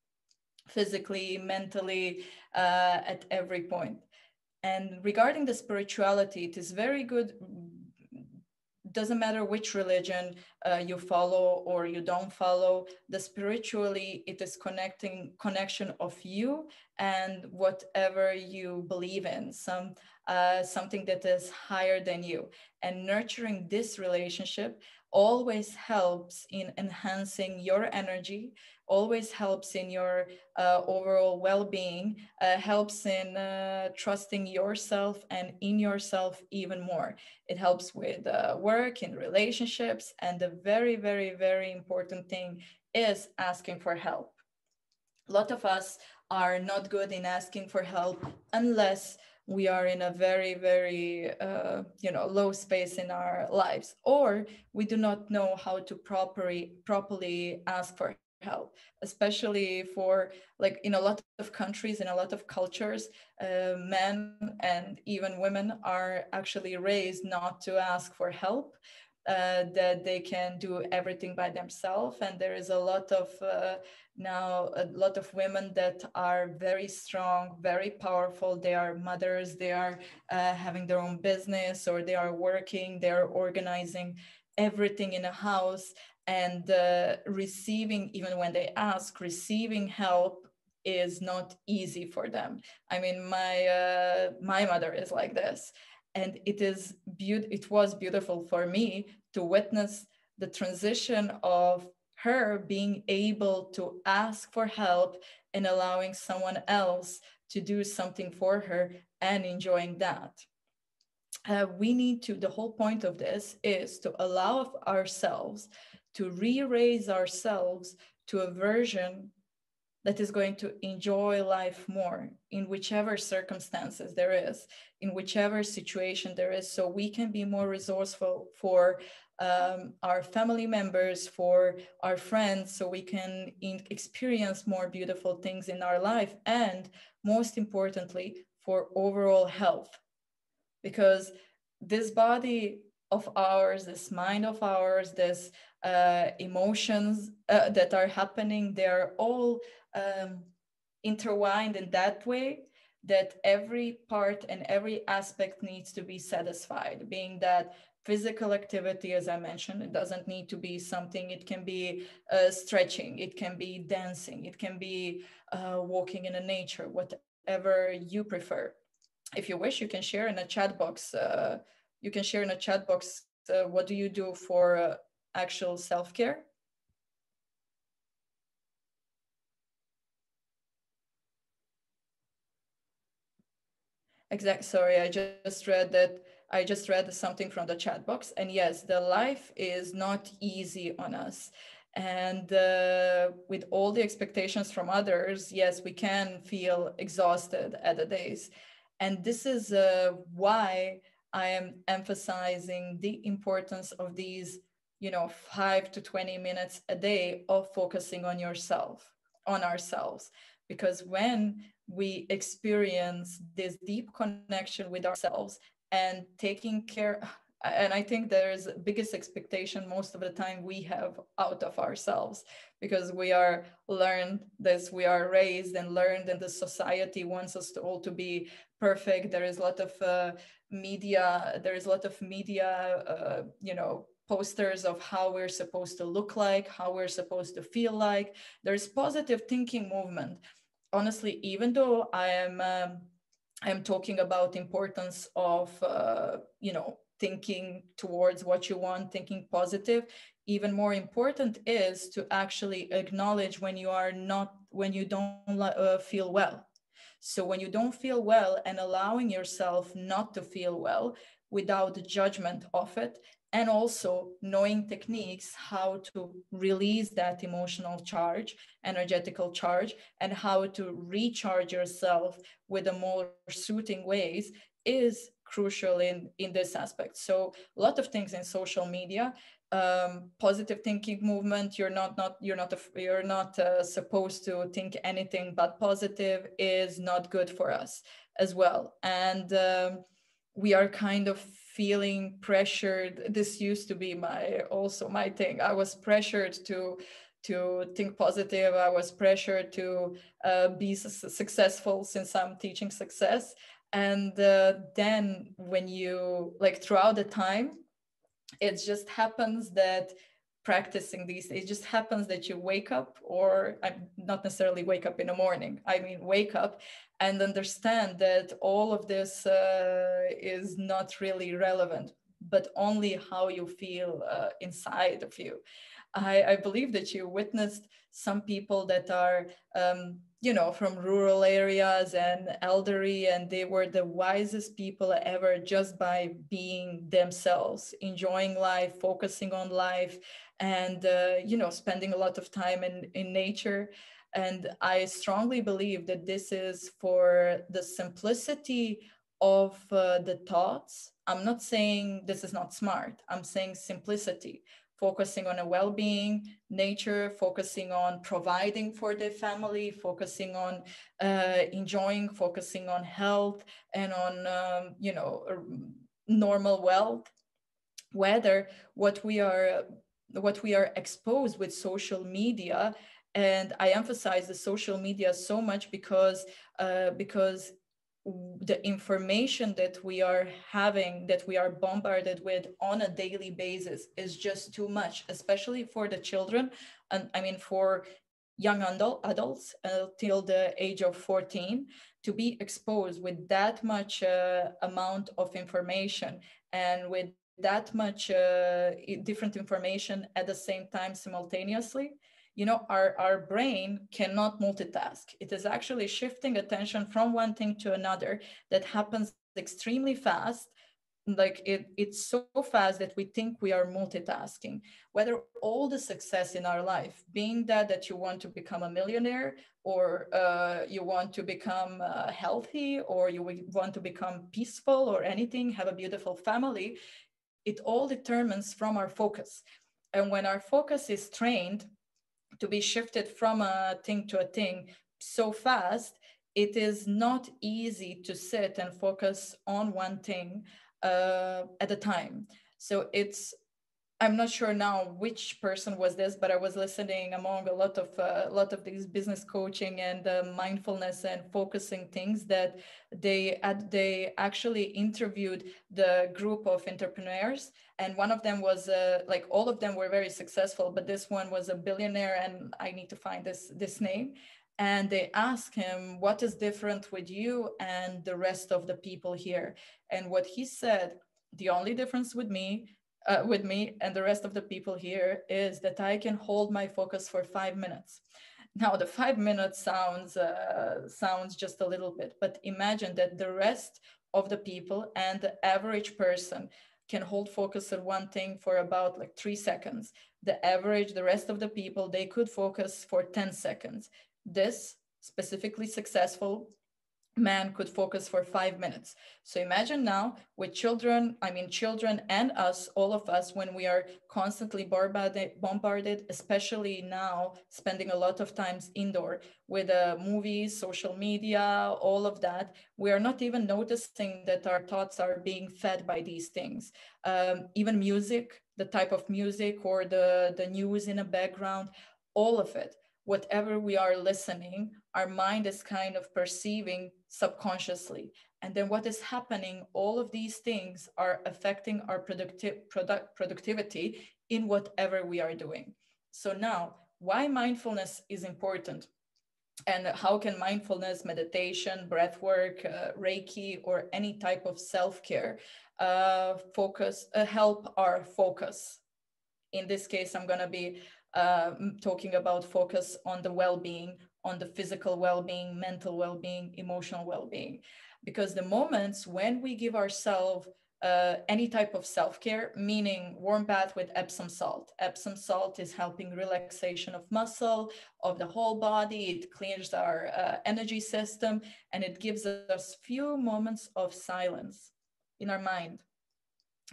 physically, mentally, uh, at every point. And regarding the spirituality, it is very good doesn't matter which religion uh, you follow or you don't follow the spiritually it is connecting connection of you and whatever you believe in some uh, something that is higher than you. And nurturing this relationship always helps in enhancing your energy always helps in your uh, overall well-being uh, helps in uh, trusting yourself and in yourself even more. It helps with uh, work in relationships and the very very very important thing is asking for help. A lot of us are not good in asking for help unless we are in a very very uh, you know low space in our lives or we do not know how to properly properly ask for help especially for like in a lot of countries in a lot of cultures uh, men and even women are actually raised not to ask for help uh, that they can do everything by themselves. And there is a lot of uh, now a lot of women that are very strong very powerful. They are mothers they are uh, having their own business or they are working they are organizing everything in a house and uh, receiving even when they ask receiving help is not easy for them. I mean my uh, my mother is like this and it is be- it was beautiful for me to witness the transition of her being able to ask for help and allowing someone else to do something for her and enjoying that. Uh, we need to the whole point of this is to allow ourselves to re-raise ourselves to a version that is going to enjoy life more in whichever circumstances there is, in whichever situation there is, so we can be more resourceful for um, our family members, for our friends, so we can in- experience more beautiful things in our life, and most importantly, for overall health. Because this body of ours, this mind of ours, this uh, emotions uh, that are happening, they're all um, intertwined in that way that every part and every aspect needs to be satisfied, being that physical activity, as I mentioned, it doesn't need to be something, it can be uh, stretching, it can be dancing, it can be uh, walking in a nature, whatever you prefer. If you wish, you can share in a chat box. Uh, you can share in a chat box uh, what do you do for actual self-care? Exact sorry i just read that i just read something from the chat box and yes the life is not easy on us. And uh, with all the expectations from others yes we can feel exhausted at the days. And this is uh, why i am emphasizing the importance of these you know, five to 20 minutes a day of focusing on yourself, on ourselves. Because when we experience this deep connection with ourselves and taking care, and I think there's biggest expectation most of the time we have out of ourselves because we are learned this, we are raised and learned, and the society wants us to all to be perfect. There is a lot of uh, media, there is a lot of media, uh, you know, posters of how we're supposed to look like, how we're supposed to feel like. There's positive thinking movement. Honestly, even though I am um, I'm talking about importance of uh, you know thinking towards what you want, thinking positive. Even more important is to actually acknowledge when you are not when you don't uh, feel well. So when you don't feel well and allowing yourself not to feel well without judgment of it, and also knowing techniques how to release that emotional charge energetical charge and how to recharge yourself with a more suiting ways is crucial in in this aspect. So a lot of things in social media um, positive thinking movement you're not not you're not a, you're not uh, supposed to think anything but positive is not good for us as well. And um, we are kind of feeling pressured. This used to be my also my thing. I was pressured to to think positive. I was pressured to uh, be su- successful since i'm teaching success. And uh, then when you like throughout the time it just happens that practicing these it just happens that you wake up or i'm not necessarily wake up in the morning i mean wake up and understand that all of this uh, is not really relevant but only how you feel uh, inside of you. I, I, believe that you witnessed some people that are um, you know from rural areas and elderly and they were the wisest people ever just by being themselves enjoying life focusing on life and uh, you know spending a lot of time in in nature. And i strongly believe that this is for the simplicity of uh, the thoughts. I'm not saying this is not smart. I'm saying simplicity focusing on a well-being nature focusing on providing for the family focusing on uh, enjoying focusing on health and on um, you know normal wealth. Whether what we are what we are exposed with social media. And i emphasize the social media so much because uh, because the information that we are having that we are bombarded with on a daily basis is just too much especially for the children and i mean for young adult, adults until the age of 14 to be exposed with that much uh, amount of information and with that much uh, different information at the same time simultaneously. You know our, our brain cannot multitask. It is actually shifting attention from one thing to another that happens extremely fast. Like it, it's so fast that we think we are multitasking. Whether all the success in our life being that that you want to become a millionaire or uh, you want to become uh, healthy or you want to become peaceful or anything have a beautiful family it all determines from our focus and when our focus is trained to be shifted from a thing to a thing so fast, it is not easy to sit and focus on one thing uh, at a time. So it's I'm not sure now which person was this, but I was listening among a lot of a uh, lot of these business coaching and uh, mindfulness and focusing things that they had, they actually interviewed the group of entrepreneurs, and one of them was uh, like all of them were very successful, but this one was a billionaire, and I need to find this this name. And they asked him, "What is different with you and the rest of the people here?" And what he said, the only difference with me uh, with me and the rest of the people here is that I can hold my focus for five minutes. Now, the five minutes sounds uh, sounds just a little bit, but imagine that the rest of the people and the average person can hold focus on one thing for about like three seconds. The average, the rest of the people, they could focus for 10 seconds. This specifically successful man could focus for five minutes. So imagine now with children, I mean, children and us, all of us, when we are constantly bombarded, bombarded especially now, spending a lot of times indoor with uh, movies, social media, all of that, we are not even noticing that our thoughts are being fed by these things. Um, even music, the type of music or the, the news in the background, all of it whatever we are listening, our mind is kind of perceiving subconsciously. And then what is happening, all of these things are affecting our productive product, productivity in whatever we are doing. So now, why mindfulness is important and how can mindfulness, meditation, breath work, uh, Reiki, or any type of self-care uh, focus uh, help our focus? In this case, I'm going to be uh, talking about focus on the well-being on the physical well-being mental well-being emotional well-being because the moments when we give ourselves uh, any type of self-care, meaning warm bath with Epsom salt. Epsom salt is helping relaxation of muscle, of the whole body. It clears our uh, energy system and it gives us few moments of silence in our mind.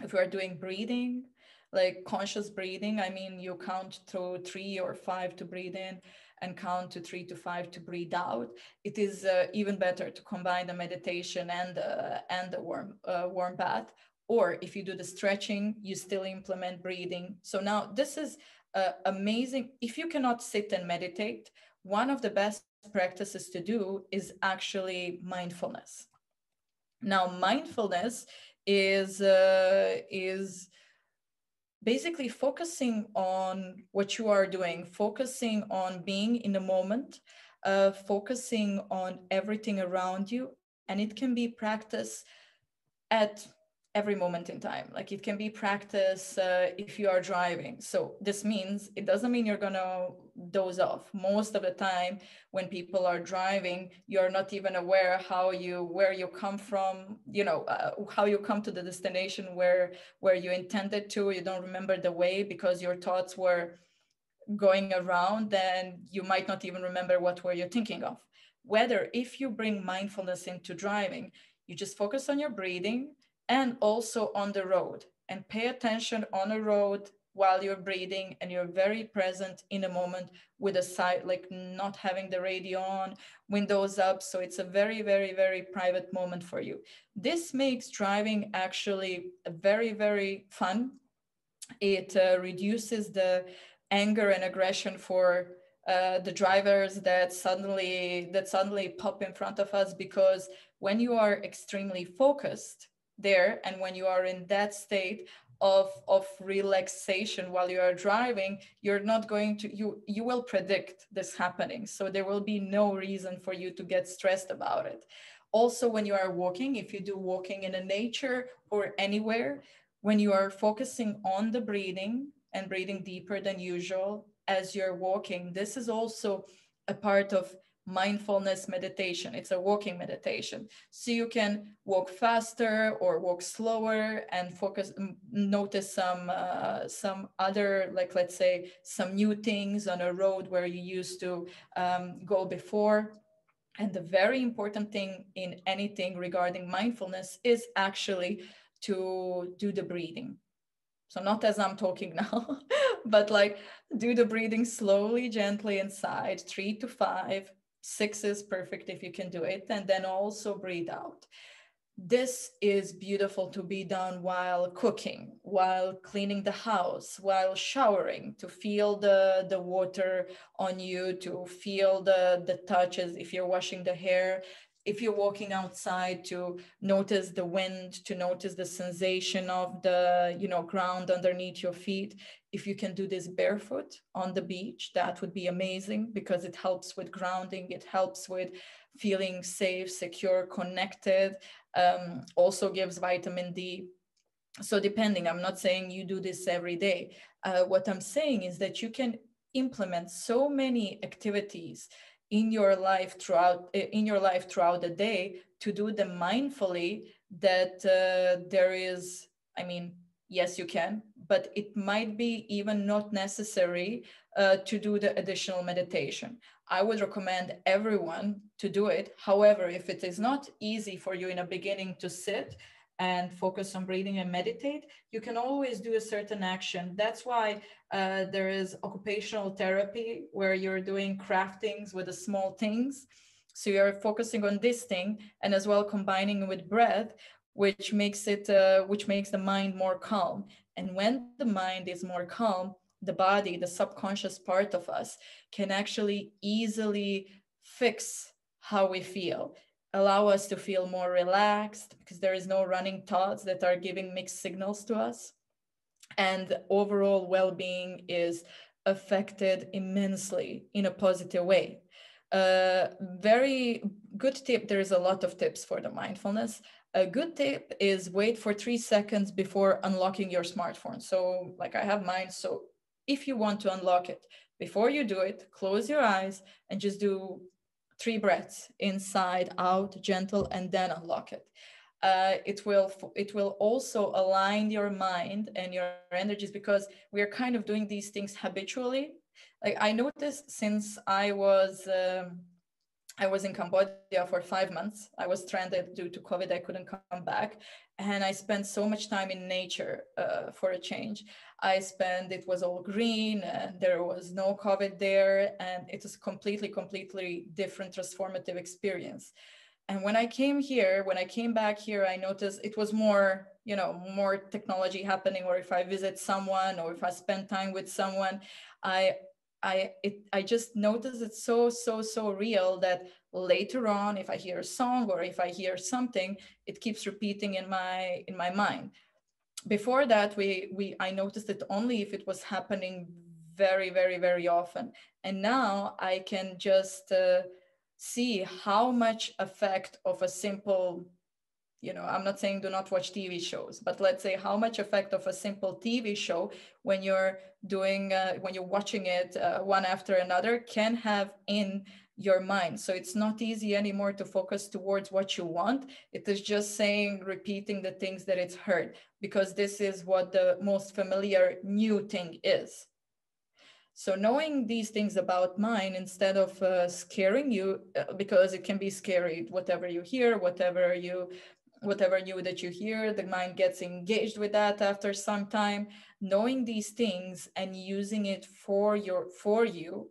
If we are doing breathing, like conscious breathing, I mean, you count through three or five to breathe in and count to three to five to breathe out. It is uh, even better to combine the meditation and uh, and the warm uh, warm bath. Or if you do the stretching, you still implement breathing. So now this is uh, amazing. If you cannot sit and meditate, one of the best practices to do is actually mindfulness. Now, mindfulness is uh, is basically focusing on what you are doing, focusing on being in the moment, uh, focusing on everything around you. And it can be practice at every moment in time. Like it can be practice uh, if you are driving. So this means it doesn't mean you're going to doze off. Most of the time when people are driving, you're not even aware how you where you come from, you know, uh, how you come to the destination where where you intended to. You don't remember the way because your thoughts were going around then you might not even remember what were you thinking of. Whether if you bring mindfulness into driving, you just focus on your breathing and also on the road. And pay attention on the road while you're breathing and you're very present in a moment with a side like not having the radio on windows up. So it's a very very very private moment for you. This makes driving actually very very fun. It uh, reduces the anger and aggression for uh, the drivers that suddenly that suddenly pop in front of us because when you are extremely focused there and when you are in that state of of relaxation while you are driving you're not going to you you will predict this happening. So there will be no reason for you to get stressed about it. Also when you are walking if you do walking in a nature or anywhere when you are focusing on the breathing and breathing deeper than usual as you're walking this is also a part of mindfulness meditation. It's a walking meditation. So you can walk faster or walk slower and focus, notice some, uh, some other, like let's say some new things on a road where you used to um, go before. And the very important thing in anything regarding mindfulness is actually to do the breathing. So not as I'm talking now, but like do the breathing slowly, gently inside, three to five, Six is perfect if you can do it. And then also breathe out. This is beautiful to be done while cooking, while cleaning the house, while showering, to feel the, the water on you, to feel the, the touches if you're washing the hair, if you're walking outside to notice the wind to notice the sensation of the you know ground underneath your feet if you can do this barefoot on the beach that would be amazing because it helps with grounding it helps with feeling safe secure connected um, also gives vitamin d. So depending i'm not saying you do this every day. Uh, what i'm saying is that you can implement so many activities in your life throughout in your life throughout the day to do them mindfully that uh, there is i mean yes you can but it might be even not necessary uh, to do the additional meditation. I would recommend everyone to do it. However if it is not easy for you in a beginning to sit and focus on breathing and meditate, you can always do a certain action. That's why uh, there is occupational therapy where you're doing craftings with the small things. So you're focusing on this thing and as well combining with breath, which makes it, uh, which makes the mind more calm. And when the mind is more calm, the body, the subconscious part of us, can actually easily fix how we feel allow us to feel more relaxed because there is no running thoughts that are giving mixed signals to us. And overall well-being is affected immensely in a positive way. Uh, very good tip there's a lot of tips for the mindfulness. A good tip is wait for three seconds before unlocking your smartphone. So like i have mine so if you want to unlock it. Before you do it, close your eyes and just do three breaths inside, out, gentle, and then unlock it. Uh, it will it will also align your mind and your energies because we are kind of doing these things habitually. Like I noticed since I was um, I was in Cambodia for five months. I was stranded due to COVID. I couldn't come back. And I spent so much time in nature uh, for a change. I spent, it was all green and there was no COVID there. And it was completely, completely different transformative experience. And when I came here, when I came back here, I noticed it was more, you know, more technology happening. Or if I visit someone or if I spend time with someone, I I it I just noticed it's so so so real that later on if I hear a song or if I hear something it keeps repeating in my in my mind. Before that we we I noticed it only if it was happening very very very often and now I can just uh, see how much effect of a simple you know i'm not saying do not watch tv shows but let's say how much effect of a simple tv show when you're doing uh, when you're watching it uh, one after another can have in your mind. So it's not easy anymore to focus towards what you want. It is just saying repeating the things that it's heard because this is what the most familiar new thing is. So knowing these things about mind instead of uh, scaring you uh, because it can be scary whatever you hear whatever you whatever new that you hear the mind gets engaged with that after some time knowing these things and using it for your for you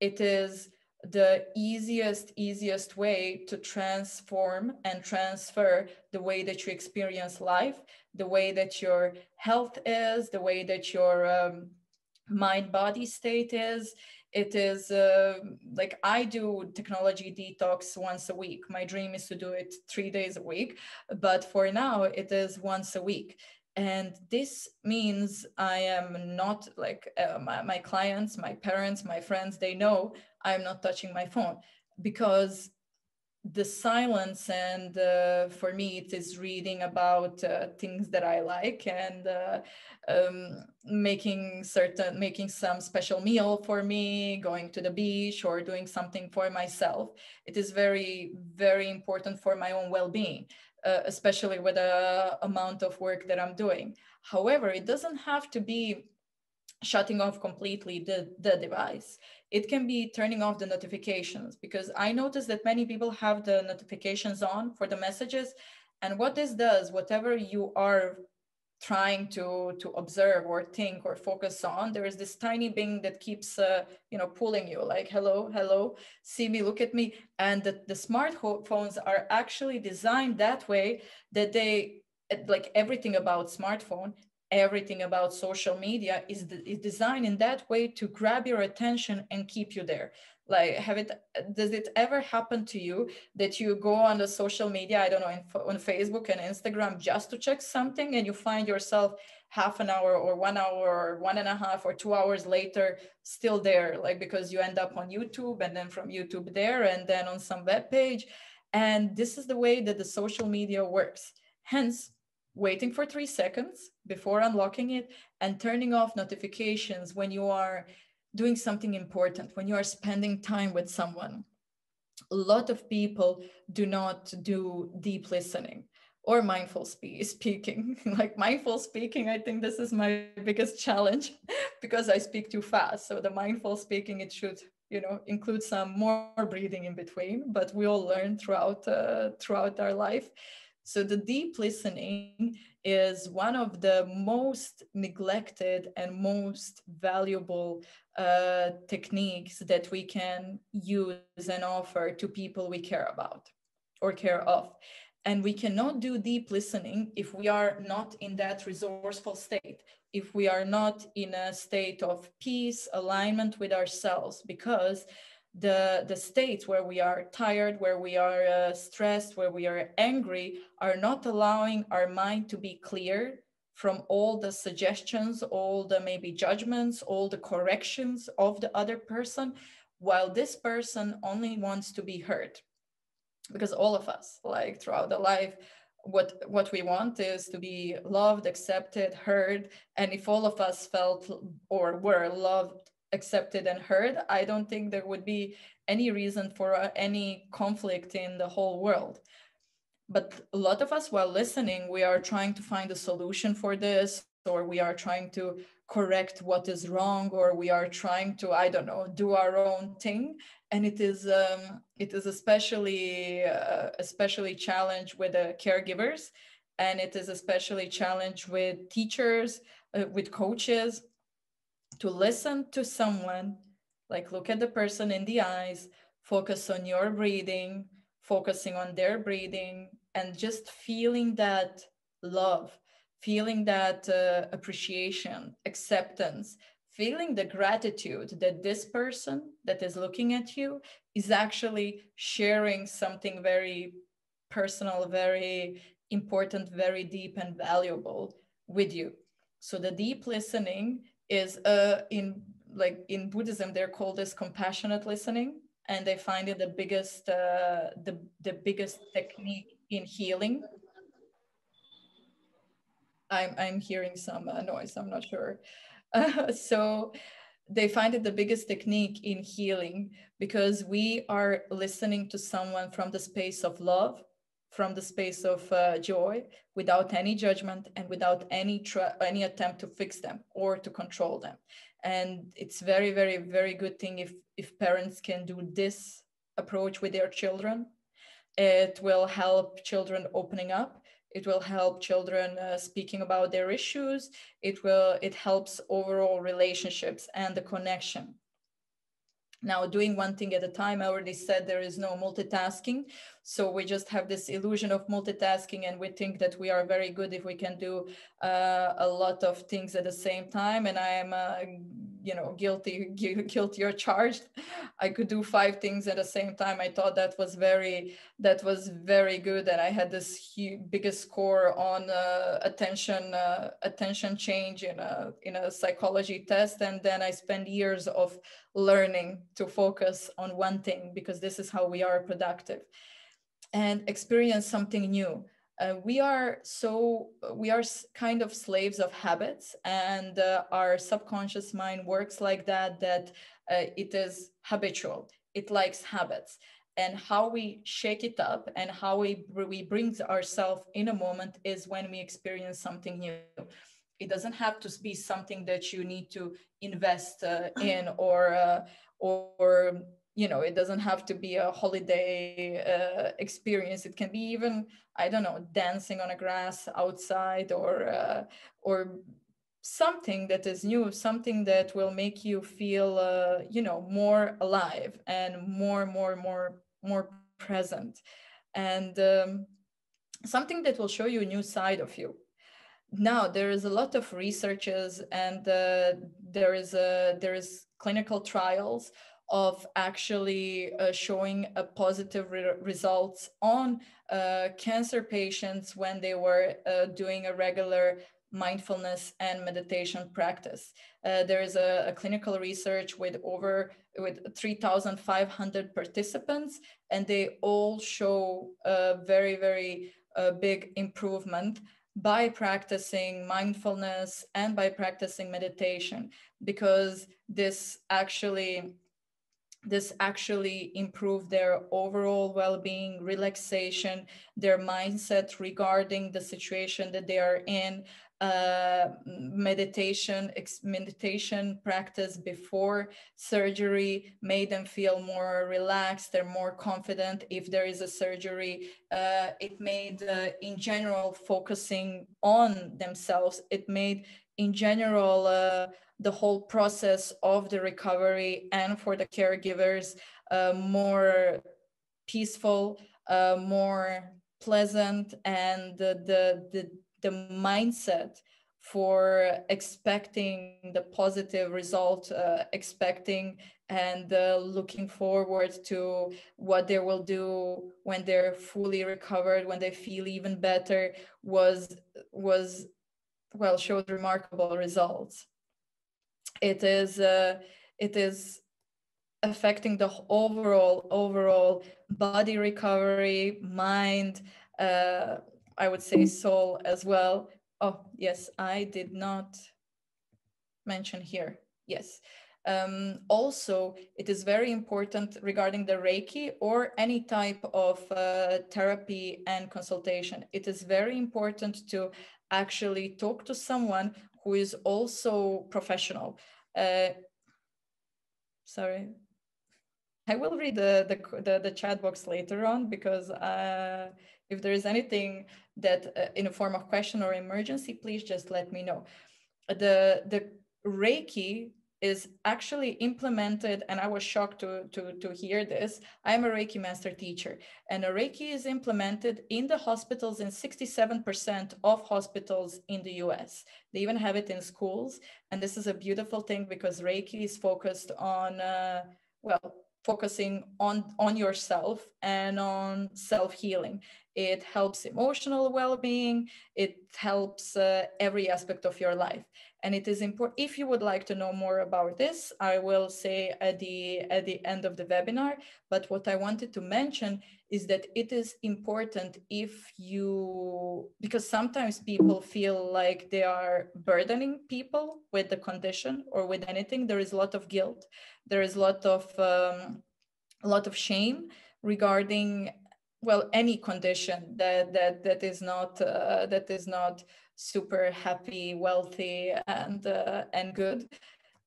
it is the easiest easiest way to transform and transfer the way that you experience life the way that your health is the way that your um, mind body state is it is uh, like i do technology detox once a week. My dream is to do it three days a week but for now it is once a week. And this means i am not like uh, my, my clients my parents my friends they know i'm not touching my phone because the silence and uh, for me it is reading about uh, things that i like and uh, um, making certain making some special meal for me going to the beach or doing something for myself. It is very very important for my own well-being uh, especially with the amount of work that i'm doing. However it doesn't have to be shutting off completely the, the device. It can be turning off the notifications because I notice that many people have the notifications on for the messages. And what this does, whatever you are trying to to observe or think or focus on there is this tiny thing that keeps uh, you know pulling you like hello hello see me look at me and the, the smartphones are actually designed that way that they like everything about smartphone everything about social media is, is designed in that way to grab your attention and keep you there. Like have it does it ever happen to you that you go on the social media i don't know on facebook and instagram just to check something and you find yourself half an hour or one hour or one and a half or two hours later still there like because you end up on youtube and then from youtube there and then on some web page? And this is the way that the social media works. Hence waiting for three seconds before unlocking it and turning off notifications when you are doing something important, when you are spending time with someone. A lot of people do not do deep listening or mindful spe- speaking. like mindful speaking, I think this is my biggest challenge because I speak too fast. So the mindful speaking, it should you know include some more breathing in between but we all learn throughout uh, throughout our life so the deep listening is one of the most neglected and most valuable uh, techniques that we can use and offer to people we care about or care of. And we cannot do deep listening if we are not in that resourceful state, if we are not in a state of peace, alignment with ourselves, because the the states where we are tired where we are uh, stressed where we are angry are not allowing our mind to be clear from all the suggestions all the maybe judgments all the corrections of the other person while this person only wants to be heard. Because all of us like throughout the life what what we want is to be loved accepted heard and if all of us felt or were loved accepted and heard i don't think there would be any reason for uh, any conflict in the whole world. But a lot of us while listening we are trying to find a solution for this or we are trying to correct what is wrong or we are trying to i don't know do our own thing. And it is um, it is especially uh, especially challenged with the caregivers and it is especially challenged with teachers uh, with coaches to listen to someone like look at the person in the eyes focus on your breathing focusing on their breathing and just feeling that love feeling that uh, appreciation acceptance feeling the gratitude that this person that is looking at you is actually sharing something very personal very important very deep and valuable with you. So the deep listening is uh, in like in buddhism they're called as compassionate listening and they find it the biggest uh, the, the biggest technique in healing. I'm i'm hearing some uh, noise i'm not sure. So they find it the biggest technique in healing because we are listening to someone from the space of love from the space of uh, joy without any judgment and without any any attempt to fix them or to control them. And it's very very very good thing if if parents can do this approach with their children. It will help children opening up. It will help children uh, speaking about their issues. It will it helps overall relationships and the connection now doing one thing at a time i already said there is no multitasking. So we just have this illusion of multitasking and we think that we are very good if we can do uh, a lot of things at the same time. And i am uh, you know guilty guilty or charged i could do five things at the same time. I thought that was very that was very good and i had this huge, biggest score on uh, attention uh, attention change in a in a psychology test and then i spent years of learning to focus on one thing because this is how we are productive. And experience something new uh, we are so we are kind of slaves of habits and uh, our subconscious mind works like that that uh, it is habitual. It likes habits. And how we shake it up and how we we bring ourselves in a moment is when we experience something new. It doesn't have to be something that you need to invest uh, in or uh, or you know it doesn't have to be a holiday uh, experience. It can be even i don't know dancing on a grass outside or uh, or something that is new something that will make you feel uh, you know more alive and more more more more present. And um, something that will show you a new side of you. Now there is a lot of researches and uh, there is a there is clinical trials of actually uh, showing a positive re- results on uh, cancer patients when they were uh, doing a regular mindfulness and meditation practice. Uh, there is a, a, clinical research with over with 3,500 participants, and they all show a very very uh, big improvement by practicing mindfulness and by practicing meditation because this actually this actually improved their overall well-being relaxation their mindset regarding the situation that they are in uh, meditation meditation practice before surgery made them feel more relaxed they're more confident. If there is a surgery uh, it made uh, in general focusing on themselves. It made in general uh, the whole process of the recovery and for the caregivers uh, more peaceful, uh, more pleasant, and the, the, the, the mindset for expecting the positive result, uh, expecting and uh, looking forward to what they will do when they're fully recovered, when they feel even better, was was well showed remarkable results it is uh, it is affecting the overall overall body recovery mind uh, I would say soul as well. Oh, yes, I did not mention here. Yes. Um, also, it is very important regarding the Reiki or any type of uh, therapy and consultation. It is very important to actually talk to someone who is also professional. Uh, sorry. I will read the, the, the, the, chat box later on because uh, if there is anything that uh, in a form of question or emergency, please just let me know. The, the Reiki is actually implemented and i was shocked to, to, to hear this. I'm a reiki master teacher and a reiki is implemented in the hospitals in 67% of hospitals in the us they even have it in schools and this is a beautiful thing because reiki is focused on uh, well focusing on on yourself and on self-healing. It helps emotional well-being. It helps uh, every aspect of your life. And it is important if you would like to know more about this i will say at the at the end of the webinar. But what i wanted to mention is that it is important if you because sometimes people feel like they are burdening people with the condition or with anything there is a lot of guilt. There is a lot of um, a lot of shame regarding well any condition that that that is not uh, that is not super happy wealthy and uh, and good.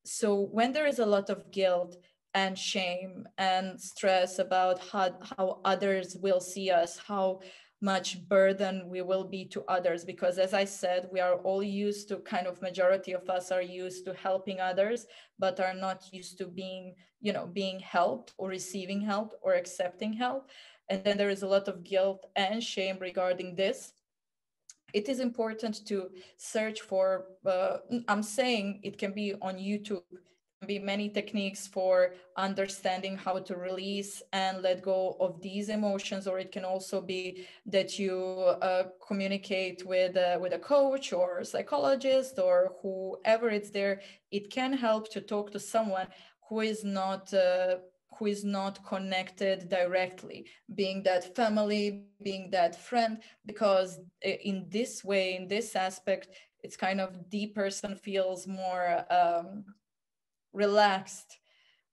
So when there is a lot of guilt and shame and stress about how, how others will see us how much burden we will be to others. Because as i said we are all used to kind of majority of us are used to helping others but are not used to being you know being helped or receiving help or accepting help. And then there is a lot of guilt and shame regarding this. It is important to search for uh, i'm saying it can be on youtube be many techniques for understanding how to release and let go of these emotions or it can also be that you uh, communicate with uh, with a coach or psychologist or whoever it's there. It can help to talk to someone who is not uh, who is not connected directly, being that family, being that friend, because in this way, in this aspect, it's kind of the person feels more um, relaxed,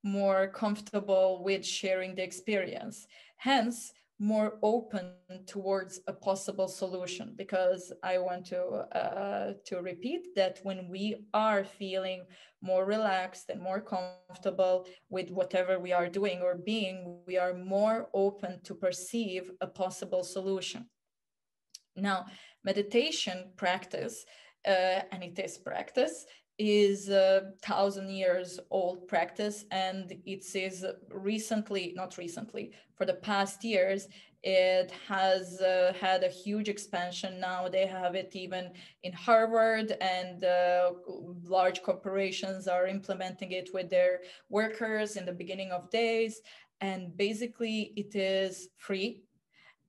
more comfortable with sharing the experience. Hence, more open towards a possible solution because i want to uh, to repeat that when we are feeling more relaxed and more comfortable with whatever we are doing or being we are more open to perceive a possible solution now meditation practice uh, and it is practice is a thousand years old practice and it is recently not recently for the past years it has uh, had a huge expansion. Now they have it even in harvard and uh, large corporations are implementing it with their workers in the beginning of days. And basically it is free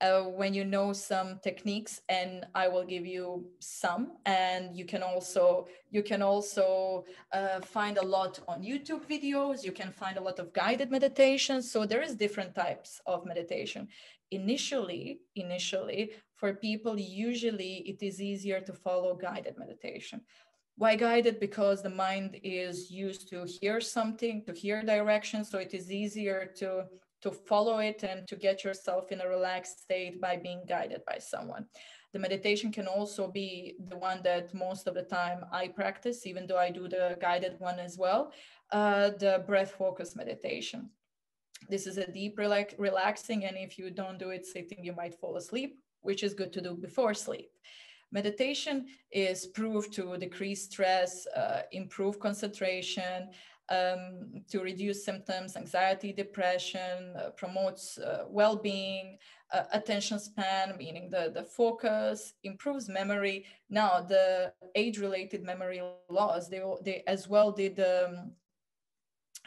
uh, when you know some techniques and i will give you some. And you can also you can also uh, find a lot on youtube videos. You can find a lot of guided meditations so there is different types of meditation. Initially initially for people usually it is easier to follow guided meditation. Why guided? Because the mind is used to hear something to hear direction. So it is easier to to follow it and to get yourself in a relaxed state by being guided by someone. The meditation can also be the one that most of the time I practice, even though I do the guided one as well, uh, the breath focus meditation. This is a deep relax- relaxing, and if you don't do it sitting, you might fall asleep, which is good to do before sleep. Meditation is proved to decrease stress, uh, improve concentration, um, to reduce symptoms, anxiety, depression, uh, promotes uh, well-being, uh, attention span, meaning the, the focus, improves memory. Now, the age-related memory loss, they, they as well did, um,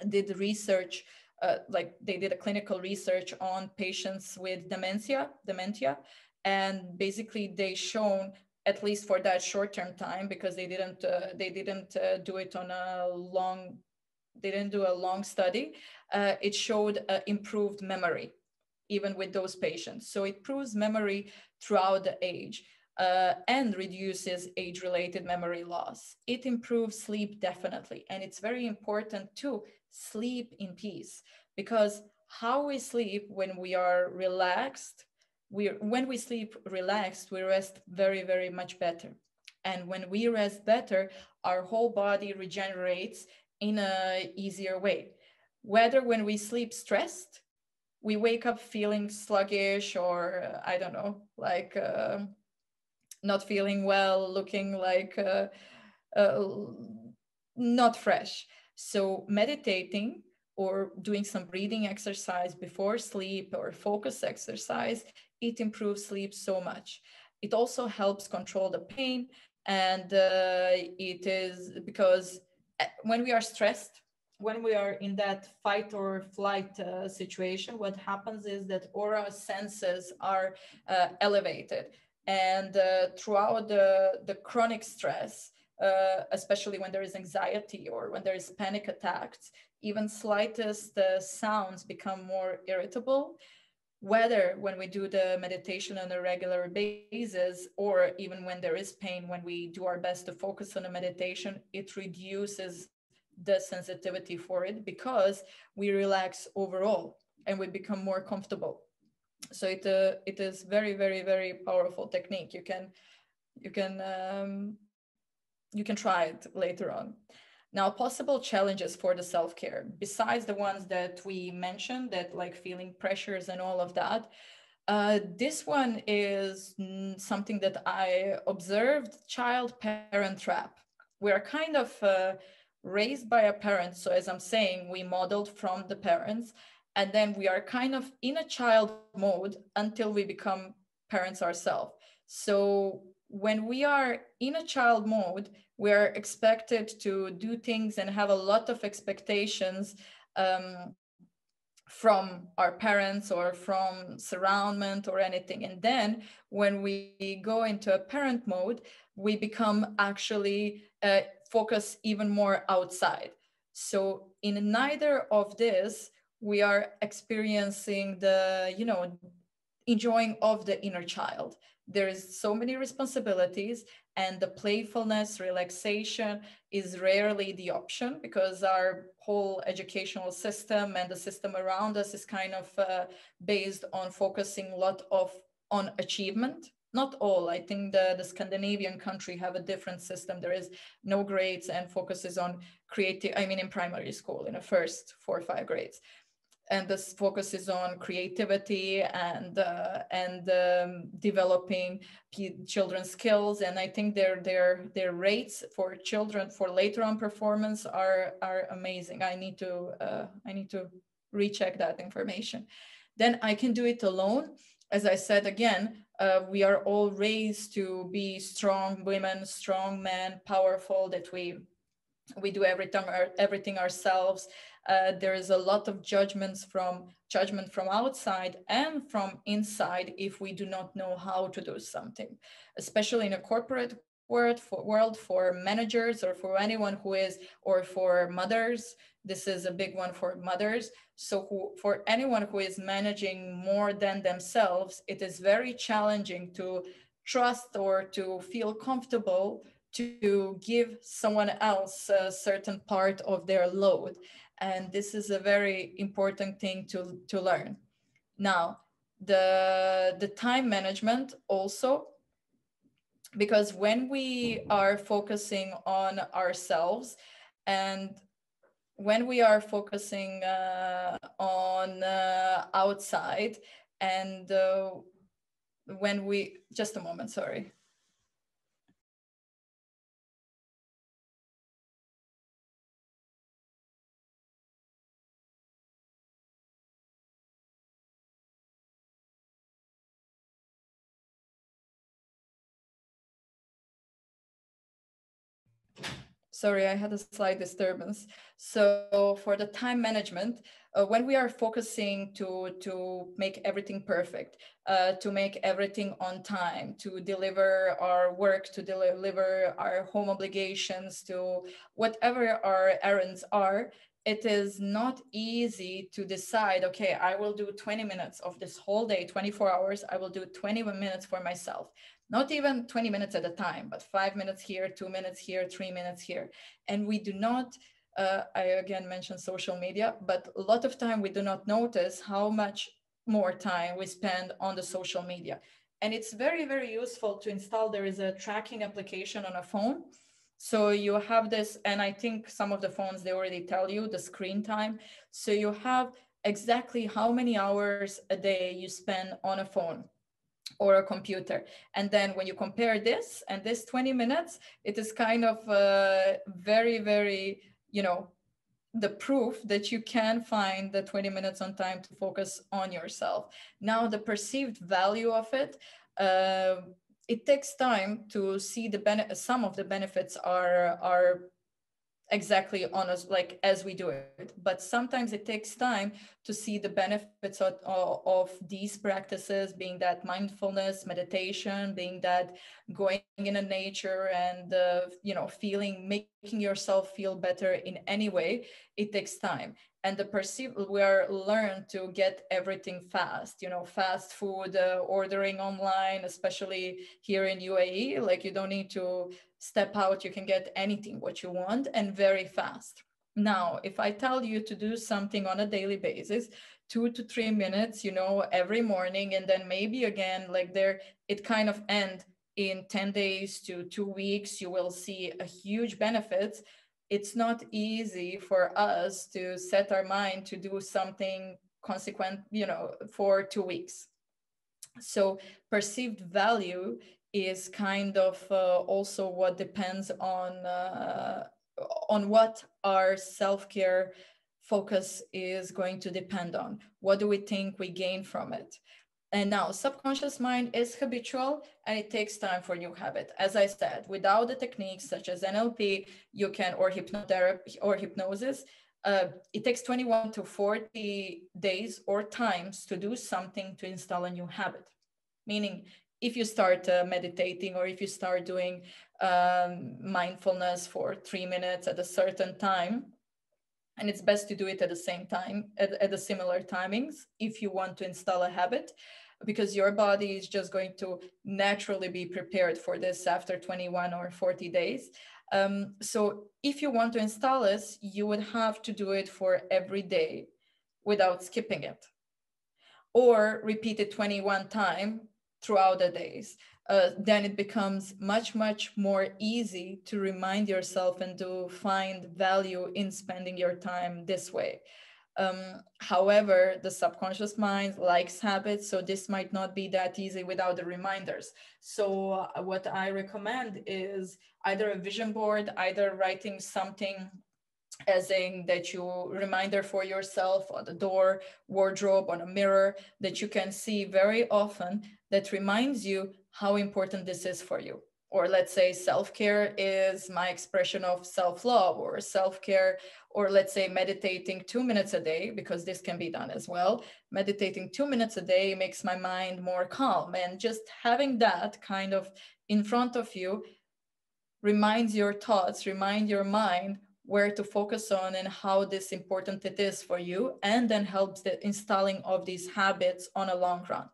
did research, uh, like they did a clinical research on patients with dementia, dementia, and basically they shown at least for that short-term time because they didn't uh, they didn't uh, do it on a long didn't do a long study, uh, it showed uh, improved memory. even with those patients. So it proves memory throughout the age. Uh, and reduces age related memory loss. It improves sleep definitely. And it's very important to sleep in peace because how we sleep when we are relaxed, we when we sleep relaxed, we rest very, very much better. And when we rest better, our whole body regenerates in a easier way. Whether when we sleep stressed, we wake up feeling sluggish or uh, I don't know, like uh, not feeling well, looking like uh, uh, not fresh. So meditating or doing some breathing exercise before sleep or focus exercise, it improves sleep so much. It also helps control the pain and uh, it is because when we are stressed, when we are in that fight or flight uh, situation, what happens is that aura senses are uh, elevated. And uh, throughout the, the chronic stress, uh, especially when there is anxiety or when there is panic attacks, even slightest uh, sounds become more irritable. Whether when we do the meditation on a regular basis, or even when there is pain, when we do our best to focus on a meditation, it reduces the sensitivity for it because we relax overall and we become more comfortable. So it uh, it is very very very powerful technique. You can you can um, you can try it later on now possible challenges for the self-care. Besides the ones that we mentioned that like feeling pressures and all of that uh, this one is something that i observed child parent trap. We're kind of uh, raised by a parent. So as i'm saying we modeled from the parents and then we are kind of in a child mode until we become parents ourselves. So when we are in a child mode we're expected to do things and have a lot of expectations um, from our parents or from surroundment or anything. And then when we go into a parent mode we become actually uh, focus even more outside. So in neither of this we are experiencing the you know enjoying of the inner child there is so many responsibilities and the playfulness relaxation is rarely the option because our whole educational system and the system around us is kind of uh, based on focusing a lot of on achievement. Not all. I think the, the scandinavian country have a different system. There is no grades and focuses on creative i mean in primary school in the first four or five grades and this focuses on creativity and uh, and um, developing children's skills. And i think their their their rates for children for later on performance are are amazing. I need to uh, i need to recheck that information. Then i can do it alone. As i said again uh, we are all raised to be strong women strong men powerful that we we do everything everything ourselves uh, there is a lot of judgments from judgment from outside and from inside if we do not know how to do something especially in a corporate world for, world for managers or for anyone who is or for mothers. This is a big one for mothers. So who, for anyone who is managing more than themselves it is very challenging to trust or to feel comfortable to give someone else a certain part of their load and this is a very important thing to, to learn. Now, the, the time management also, because when we are focusing on ourselves and when we are focusing uh, on uh, outside and uh, when we, just a moment, sorry. Sorry, I had a slight disturbance. So for the time management, uh, when we are focusing to, to make everything perfect, uh, to make everything on time, to deliver our work, to deliver our home obligations, to whatever our errands are, it is not easy to decide okay i will do 20 minutes of this whole day 24 hours i will do 21 minutes for myself not even 20 minutes at a time but five minutes here two minutes here three minutes here. And we do not uh, i again mentioned social media but a lot of time we do not notice how much more time we spend on the social media. And it's very very useful to install there is a tracking application on a phone. So you have this, and I think some of the phones, they already tell you the screen time. So you have exactly how many hours a day you spend on a phone or a computer. And then when you compare this and this 20 minutes, it is kind of uh, very, very, you know, the proof that you can find the 20 minutes on time to focus on yourself. Now, the perceived value of it, uh, it takes time to see the benefit some of the benefits are are exactly on us like as we do it. But sometimes it takes time to see the benefits of, of, these practices being that mindfulness meditation being that going in a nature and uh, you know feeling making yourself feel better in any way it takes time. And the perceive we are learned to get everything fast you know fast food uh, ordering online especially here in uae like you don't need to step out you can get anything what you want and very fast now if i tell you to do something on a daily basis two to three minutes you know every morning and then maybe again like there it kind of end in 10 days to two weeks you will see a huge benefits it's not easy for us to set our mind to do something consequent, you know, for two weeks. So perceived value is kind of uh, also what depends on uh, on what our self-care focus is going to depend on. What do we think we gain from it? And now subconscious mind is habitual and it takes time for new habit. As I said, without the techniques such as NLP, you can, or hypnotherapy or hypnosis, uh, it takes 21 to 40 days or times to do something to install a new habit. Meaning, if you start uh, meditating or if you start doing um, mindfulness for three minutes at a certain time, and it's best to do it at the same time, at, at the similar timings, if you want to install a habit because your body is just going to naturally be prepared for this after 21 or 40 days. Um, so if you want to install this, you would have to do it for every day without skipping it or repeat it 21 times throughout the days. Uh, then it becomes much, much more easy to remind yourself and to find value in spending your time this way. Um, however, the subconscious mind likes habits, so this might not be that easy without the reminders. So, uh, what I recommend is either a vision board, either writing something as in that you reminder for yourself on the door, wardrobe, on a mirror that you can see very often that reminds you how important this is for you. Or let's say self-care is my expression of self-love or self-care or let's say meditating two minutes a day because this can be done as well. Meditating two minutes a day makes my mind more calm and just having that kind of in front of you reminds your thoughts remind your mind where to focus on and how this important it is for you and then helps the installing of these habits on a long run.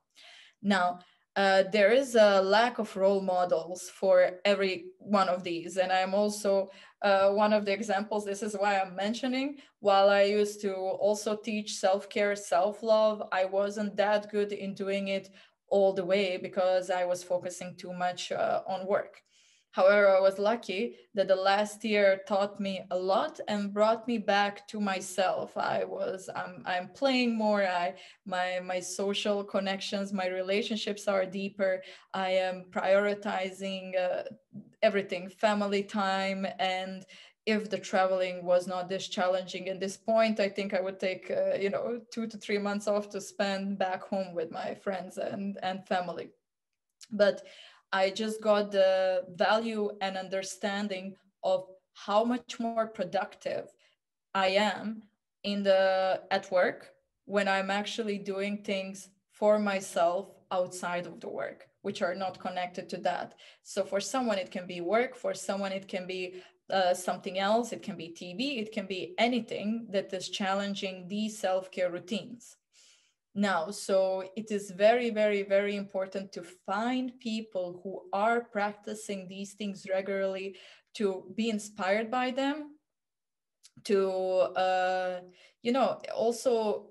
Now uh, there is a lack of role models for every one of these. And I'm also uh, one of the examples. This is why I'm mentioning. While I used to also teach self care, self love, I wasn't that good in doing it all the way because I was focusing too much uh, on work. However, I was lucky that the last year taught me a lot and brought me back to myself. I was I'm I'm playing more. I my my social connections, my relationships are deeper. I am prioritizing uh, everything, family time and if the traveling was not this challenging at this point, I think I would take uh, you know two to three months off to spend back home with my friends and and family. But I just got the value and understanding of how much more productive I am in the at work when I'm actually doing things for myself outside of the work, which are not connected to that. So for someone, it can be work. For someone, it can be uh, something else. It can be TV. It can be anything that is challenging these self care routines. Now, so it is very, very, very important to find people who are practicing these things regularly to be inspired by them, to, uh, you know, also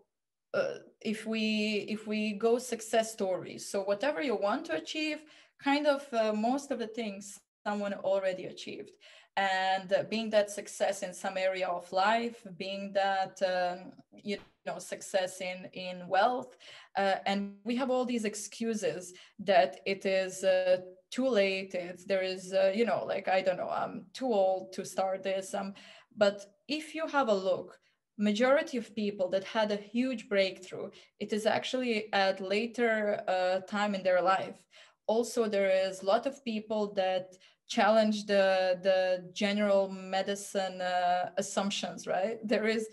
uh, if we if we go success stories so whatever you want to achieve kind of uh, most of the things someone already achieved. And uh, being that success in some area of life being that um, you know success in in wealth uh, and we have all these excuses that it is uh, too late it's there is uh, you know like i don't know i'm too old to start this um but if you have a look majority of people that had a huge breakthrough it is actually at later uh, time in their life. Also there is a lot of people that challenge the the general medicine uh, assumptions right? There is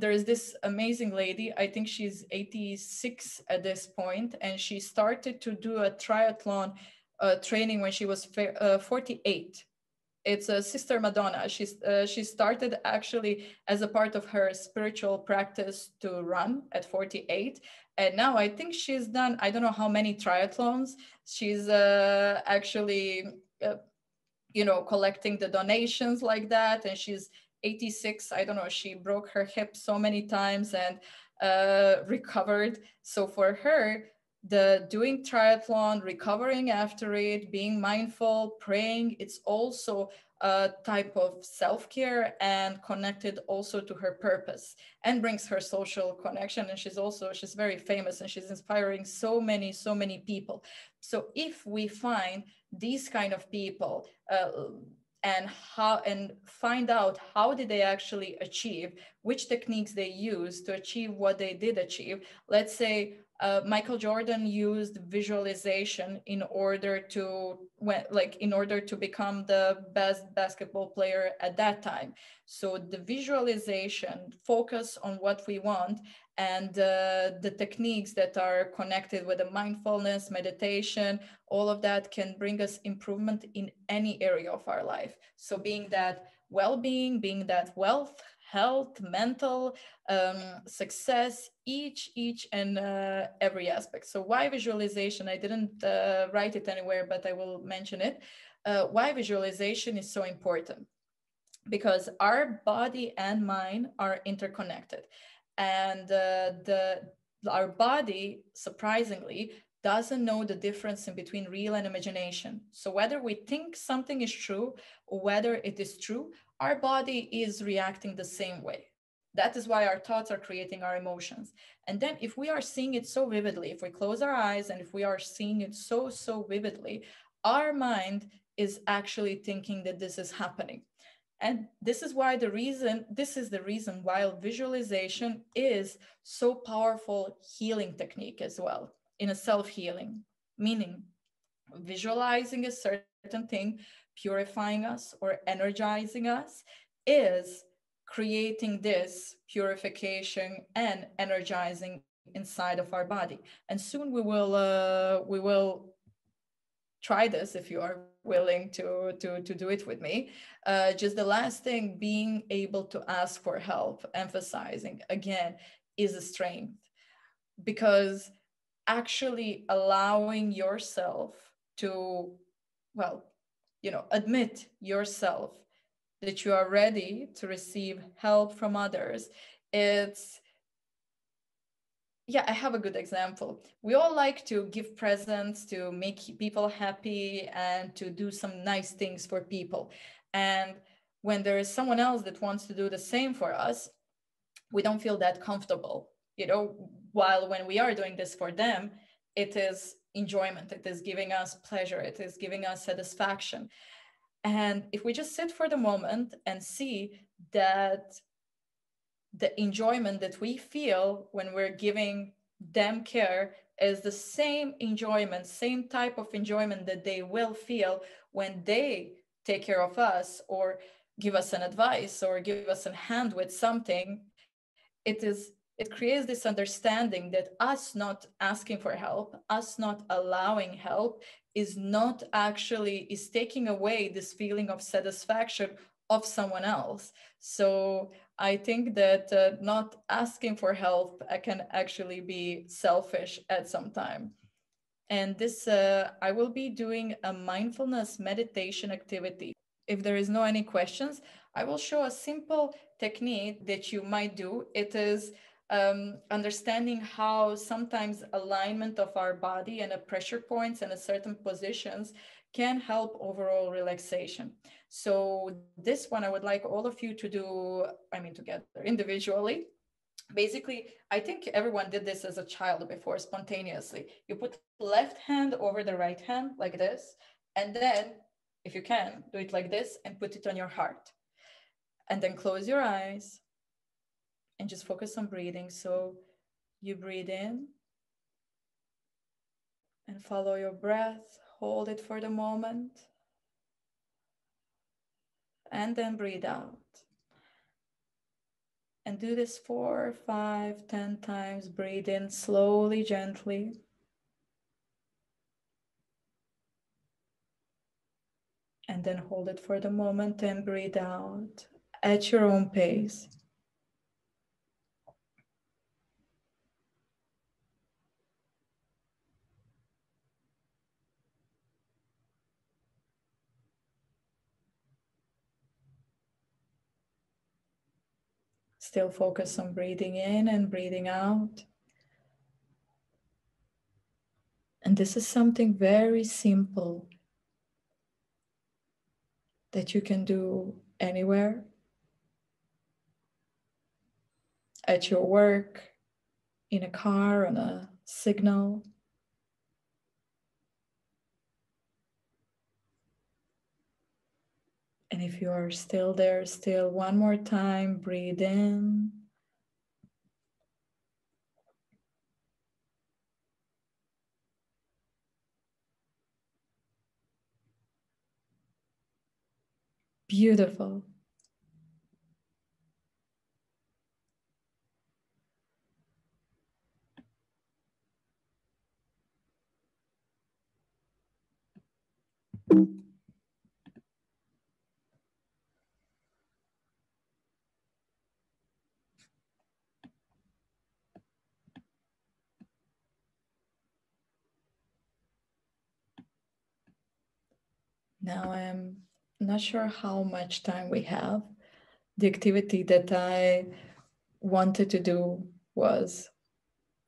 there is this amazing lady i think she's 86 at this point and she started to do a triathlon uh, training when she was uh, 48 it's a sister madonna. She's uh, she started actually as a part of her spiritual practice to run at 48 and now i think she's done i don't know how many triathlons. She's uh, actually uh, you know collecting the donations like that and she's 86 i don't know she broke her hip so many times and uh, recovered. So for her the doing triathlon recovering after it being mindful praying it's also a type of self-care and connected also to her purpose and brings her social connection. And she's also she's very famous and she's inspiring so many so many people. So if we find these kind of people uh, and how and find out how did they actually achieve which techniques they used to achieve what they did achieve let's say uh, Michael Jordan used visualization in order to like in order to become the best basketball player at that time. So the visualization focus on what we want and uh, the techniques that are connected with the mindfulness, meditation, all of that can bring us improvement in any area of our life. So being that well-being, being that wealth, health, mental um, success, each, each and uh, every aspect. So why visualization? I didn't uh, write it anywhere, but I will mention it. Uh, why visualization is so important? Because our body and mind are interconnected, and uh, the our body surprisingly doesn't know the difference in between real and imagination. So whether we think something is true or whether it is true, our body is reacting the same way. That is why our thoughts are creating our emotions. And then if we are seeing it so vividly, if we close our eyes and if we are seeing it so, so vividly, our mind is actually thinking that this is happening. And this is why the reason, this is the reason why visualization is so powerful healing technique as well in a self-healing, meaning visualizing a certain thing purifying us or energizing us is creating this purification and energizing inside of our body. And soon we will uh, we will try this if you are willing to to to do it with me. Uh, just the last thing being able to ask for help emphasizing again is a strength. Because actually allowing yourself to well you know admit yourself that you are ready to receive help from others it's yeah i have a good example. We all like to give presents to make people happy and to do some nice things for people. And when there is someone else that wants to do the same for us we don't feel that comfortable. You know while when we are doing this for them it is enjoyment. It is giving us pleasure. It is giving us satisfaction. And if we just sit for the moment and see that the enjoyment that we feel when we're giving them care is the same enjoyment same type of enjoyment that they will feel when they take care of us or give us an advice or give us a hand with something it is it creates this understanding that us not asking for help us not allowing help is not actually is taking away this feeling of satisfaction of someone else. So I think that uh, not asking for help uh, can actually be selfish at some time. And this, uh, I will be doing a mindfulness meditation activity. If there is no any questions, I will show a simple technique that you might do. It is um, understanding how sometimes alignment of our body and a pressure points and a certain positions can help overall relaxation. So this one, I would like all of you to do, I mean, together individually. Basically, I think everyone did this as a child before spontaneously. You put left hand over the right hand like this, and then if you can, do it like this and put it on your heart. And then close your eyes and just focus on breathing. So you breathe in and follow your breath, hold it for the moment, and then breathe out. And do this four, five, ten times. Breathe in slowly, gently. And then hold it for the moment and breathe out at your own pace. Still focus on breathing in and breathing out. And this is something very simple that you can do anywhere at your work, in a car, on a signal. And if you are still there, still one more time, breathe in. Beautiful. Now I'm not sure how much time we have. The activity that I wanted to do was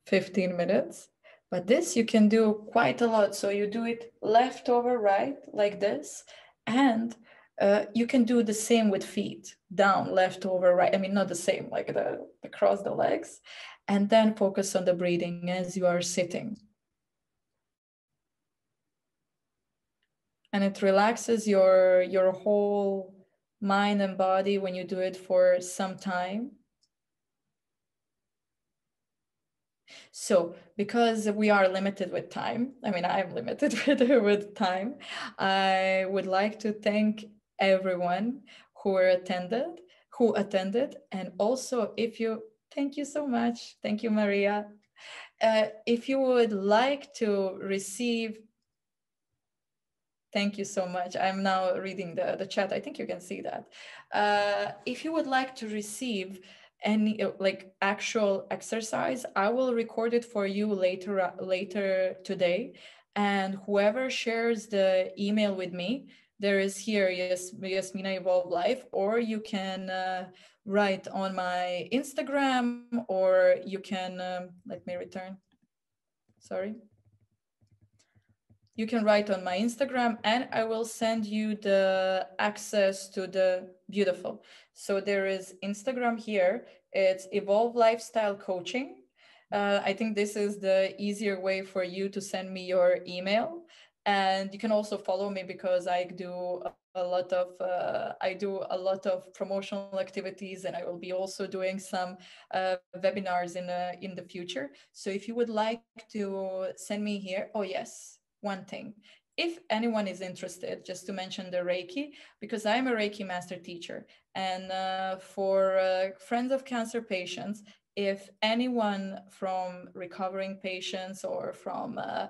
15 minutes, but this you can do quite a lot. So you do it left over right, like this, and uh, you can do the same with feet down, left over right. I mean, not the same, like the, across the legs, and then focus on the breathing as you are sitting. And it relaxes your your whole mind and body when you do it for some time. So because we are limited with time i mean i'm limited with, with time i would like to thank everyone who attended who attended and also if you thank you so much. Thank you maria. Uh, if you would like to receive Thank you so much. I'm now reading the, the chat. I think you can see that. Uh, if you would like to receive any uh, like actual exercise, I will record it for you later uh, later today. And whoever shares the email with me, there is here yes Jasmina Evolve Life, or you can uh, write on my Instagram, or you can um, let me return. Sorry you can write on my Instagram and I will send you the access to the beautiful. So there is Instagram here. It's Evolve Lifestyle Coaching. Uh, I think this is the easier way for you to send me your email. And you can also follow me because I do a lot of uh, I do a lot of promotional activities, and I will be also doing some uh, webinars in uh, in the future. So if you would like to send me here, oh yes, one thing. If anyone is interested, just to mention the Reiki, because I'm a Reiki master teacher. And uh, for uh, friends of cancer patients, if anyone from recovering patients or from uh,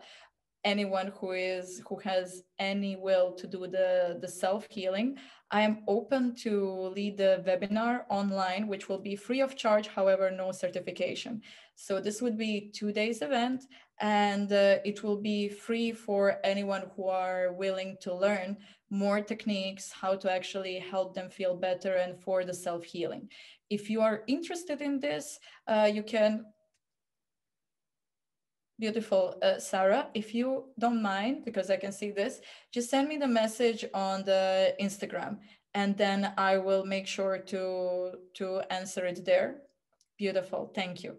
anyone who is who has any will to do the the self healing i am open to lead the webinar online which will be free of charge however no certification. So this would be two days event and uh, it will be free for anyone who are willing to learn more techniques how to actually help them feel better and for the self healing if you are interested in this uh, you can Beautiful, uh, Sarah. If you don't mind, because I can see this, just send me the message on the Instagram, and then I will make sure to to answer it there. Beautiful, thank you.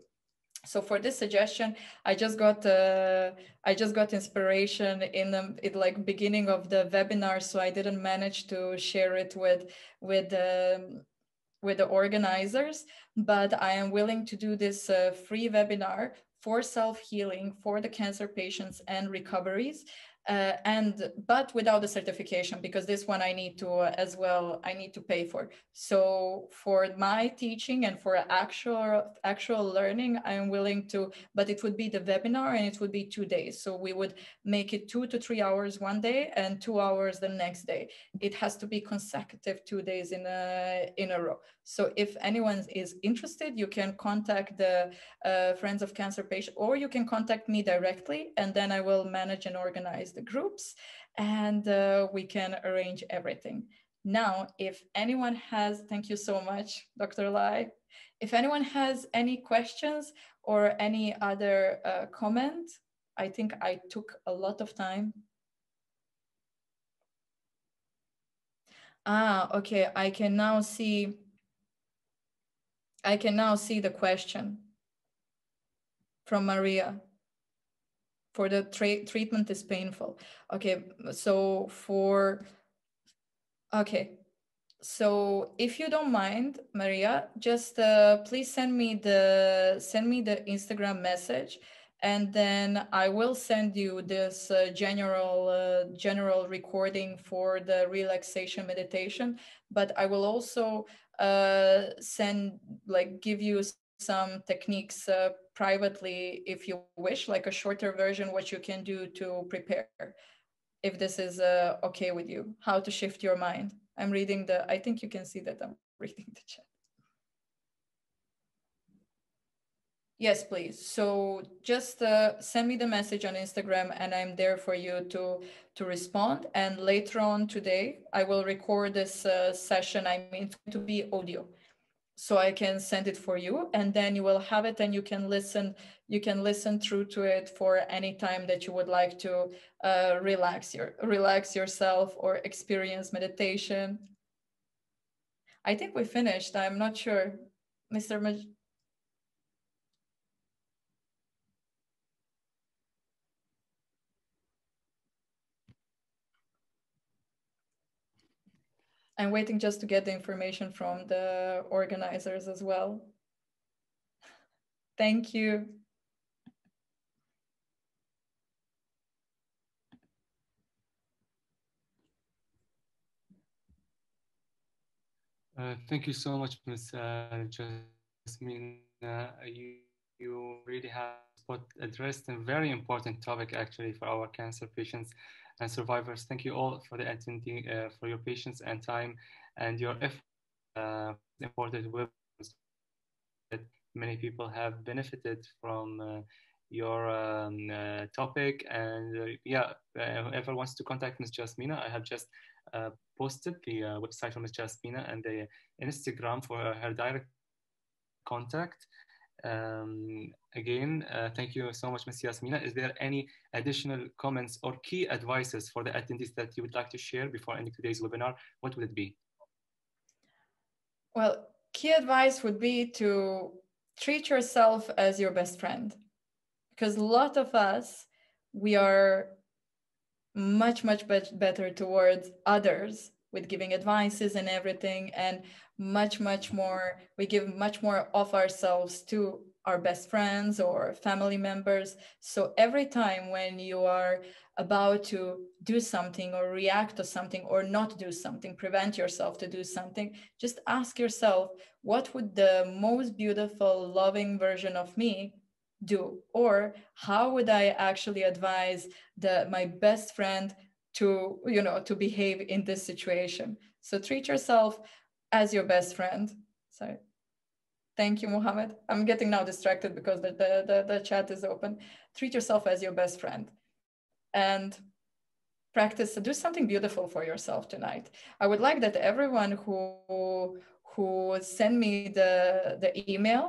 So for this suggestion, I just got uh, I just got inspiration in the in like beginning of the webinar, so I didn't manage to share it with with. Um, with the organizers, but I am willing to do this uh, free webinar for self-healing for the cancer patients and recoveries uh, and but without the certification because this one i need to uh, as well i need to pay for. So for my teaching and for actual actual learning i'm willing to but it would be the webinar and it would be two days. So we would make it two to three hours one day and two hours the next day. It has to be consecutive two days in a in a row. So if anyone is interested you can contact the uh, friends of cancer patient or you can contact me directly and then i will manage and organize the groups and uh, we can arrange everything. Now, if anyone has, thank you so much, Dr. Lai. If anyone has any questions or any other uh, comment, I think I took a lot of time. Ah, okay, I can now see, I can now see the question from Maria for the treatment is painful. Okay, so for, okay, so if you don't mind, Maria, just uh, please send me the send me the Instagram message, and then I will send you this uh, general uh, general recording for the relaxation meditation. But I will also uh, send like give you some techniques uh, privately if you wish, like a shorter version, what you can do to prepare, if this is uh, okay with you, how to shift your mind. I'm reading the, I think you can see that I'm reading the chat. Yes, please. So just uh, send me the message on Instagram and I'm there for you to, to respond. And later on today, I will record this uh, session. I mean, to be audio so I can send it for you and then you will have it and you can listen you can listen through to it for any time that you would like to uh, relax your relax yourself or experience meditation. I think we finished. I'm not sure. Mr. Maj- I'm waiting just to get the information from the organizers as well. Thank you. Uh, thank you so much, Ms. Uh, Jasmine. Uh, you, you really have addressed a very important topic actually for our cancer patients and survivors. Thank you all for the attending, uh, for your patience and time and your effort. Uh, important webinars that many people have benefited from uh, your um, uh, topic. And uh, yeah, uh, whoever wants to contact Ms. Jasmina, I have just posted the website for Ms. Jasmina and the Instagram for her direct contact. Um, again, uh, thank you so much, Ms. Yasmina. Is there any additional comments or key advices for the attendees that you would like to share before ending today's webinar? What would it be? Well, key advice would be to treat yourself as your best friend. Because a lot of us, we are much, much be better towards others with giving advices and everything. And much, much more, we give much more of ourselves to our best friends or family members. So every time when you are about to do something or react to something or not do something, prevent yourself to do something, just ask yourself, what would the most beautiful, loving version of me do or how would i actually advise the my best friend to you know to behave in this situation. So treat yourself as your best friend. Sorry. Thank you mohammed. I'm getting now distracted because the, the, the, the chat is open. Treat yourself as your best friend and practice do something beautiful for yourself tonight. I would like that everyone who who send me the the email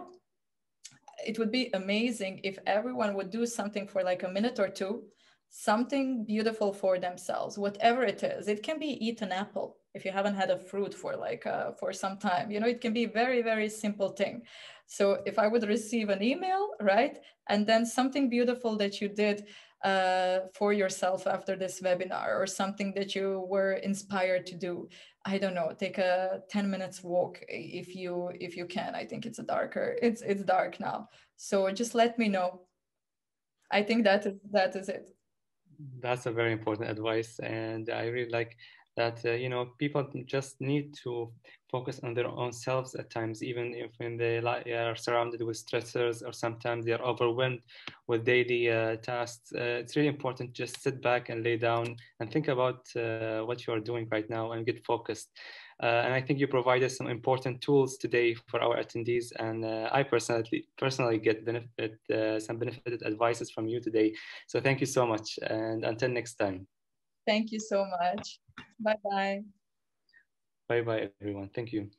it would be amazing if everyone would do something for like a minute or two something beautiful for themselves whatever it is. It can be eat an apple if you haven't had a fruit for like uh, for some time. You know it can be very very simple thing. So if i would receive an email right and then something beautiful that you did uh, for yourself after this webinar or something that you were inspired to do i don't know take a 10 minutes walk if you if you can. I think it's a darker. It's it's dark now. So just let me know. I think that is that is it that's a very important advice and i really like that uh, you know people just need to focus on their own selves at times even if when they are surrounded with stressors or sometimes they are overwhelmed with daily uh, tasks uh, it's really important just sit back and lay down and think about uh, what you are doing right now and get focused uh, and I think you provided some important tools today for our attendees. And uh, I personally personally get benefit uh, some benefited advices from you today. So thank you so much. And until next time. Thank you so much. Bye bye. Bye bye, everyone. Thank you.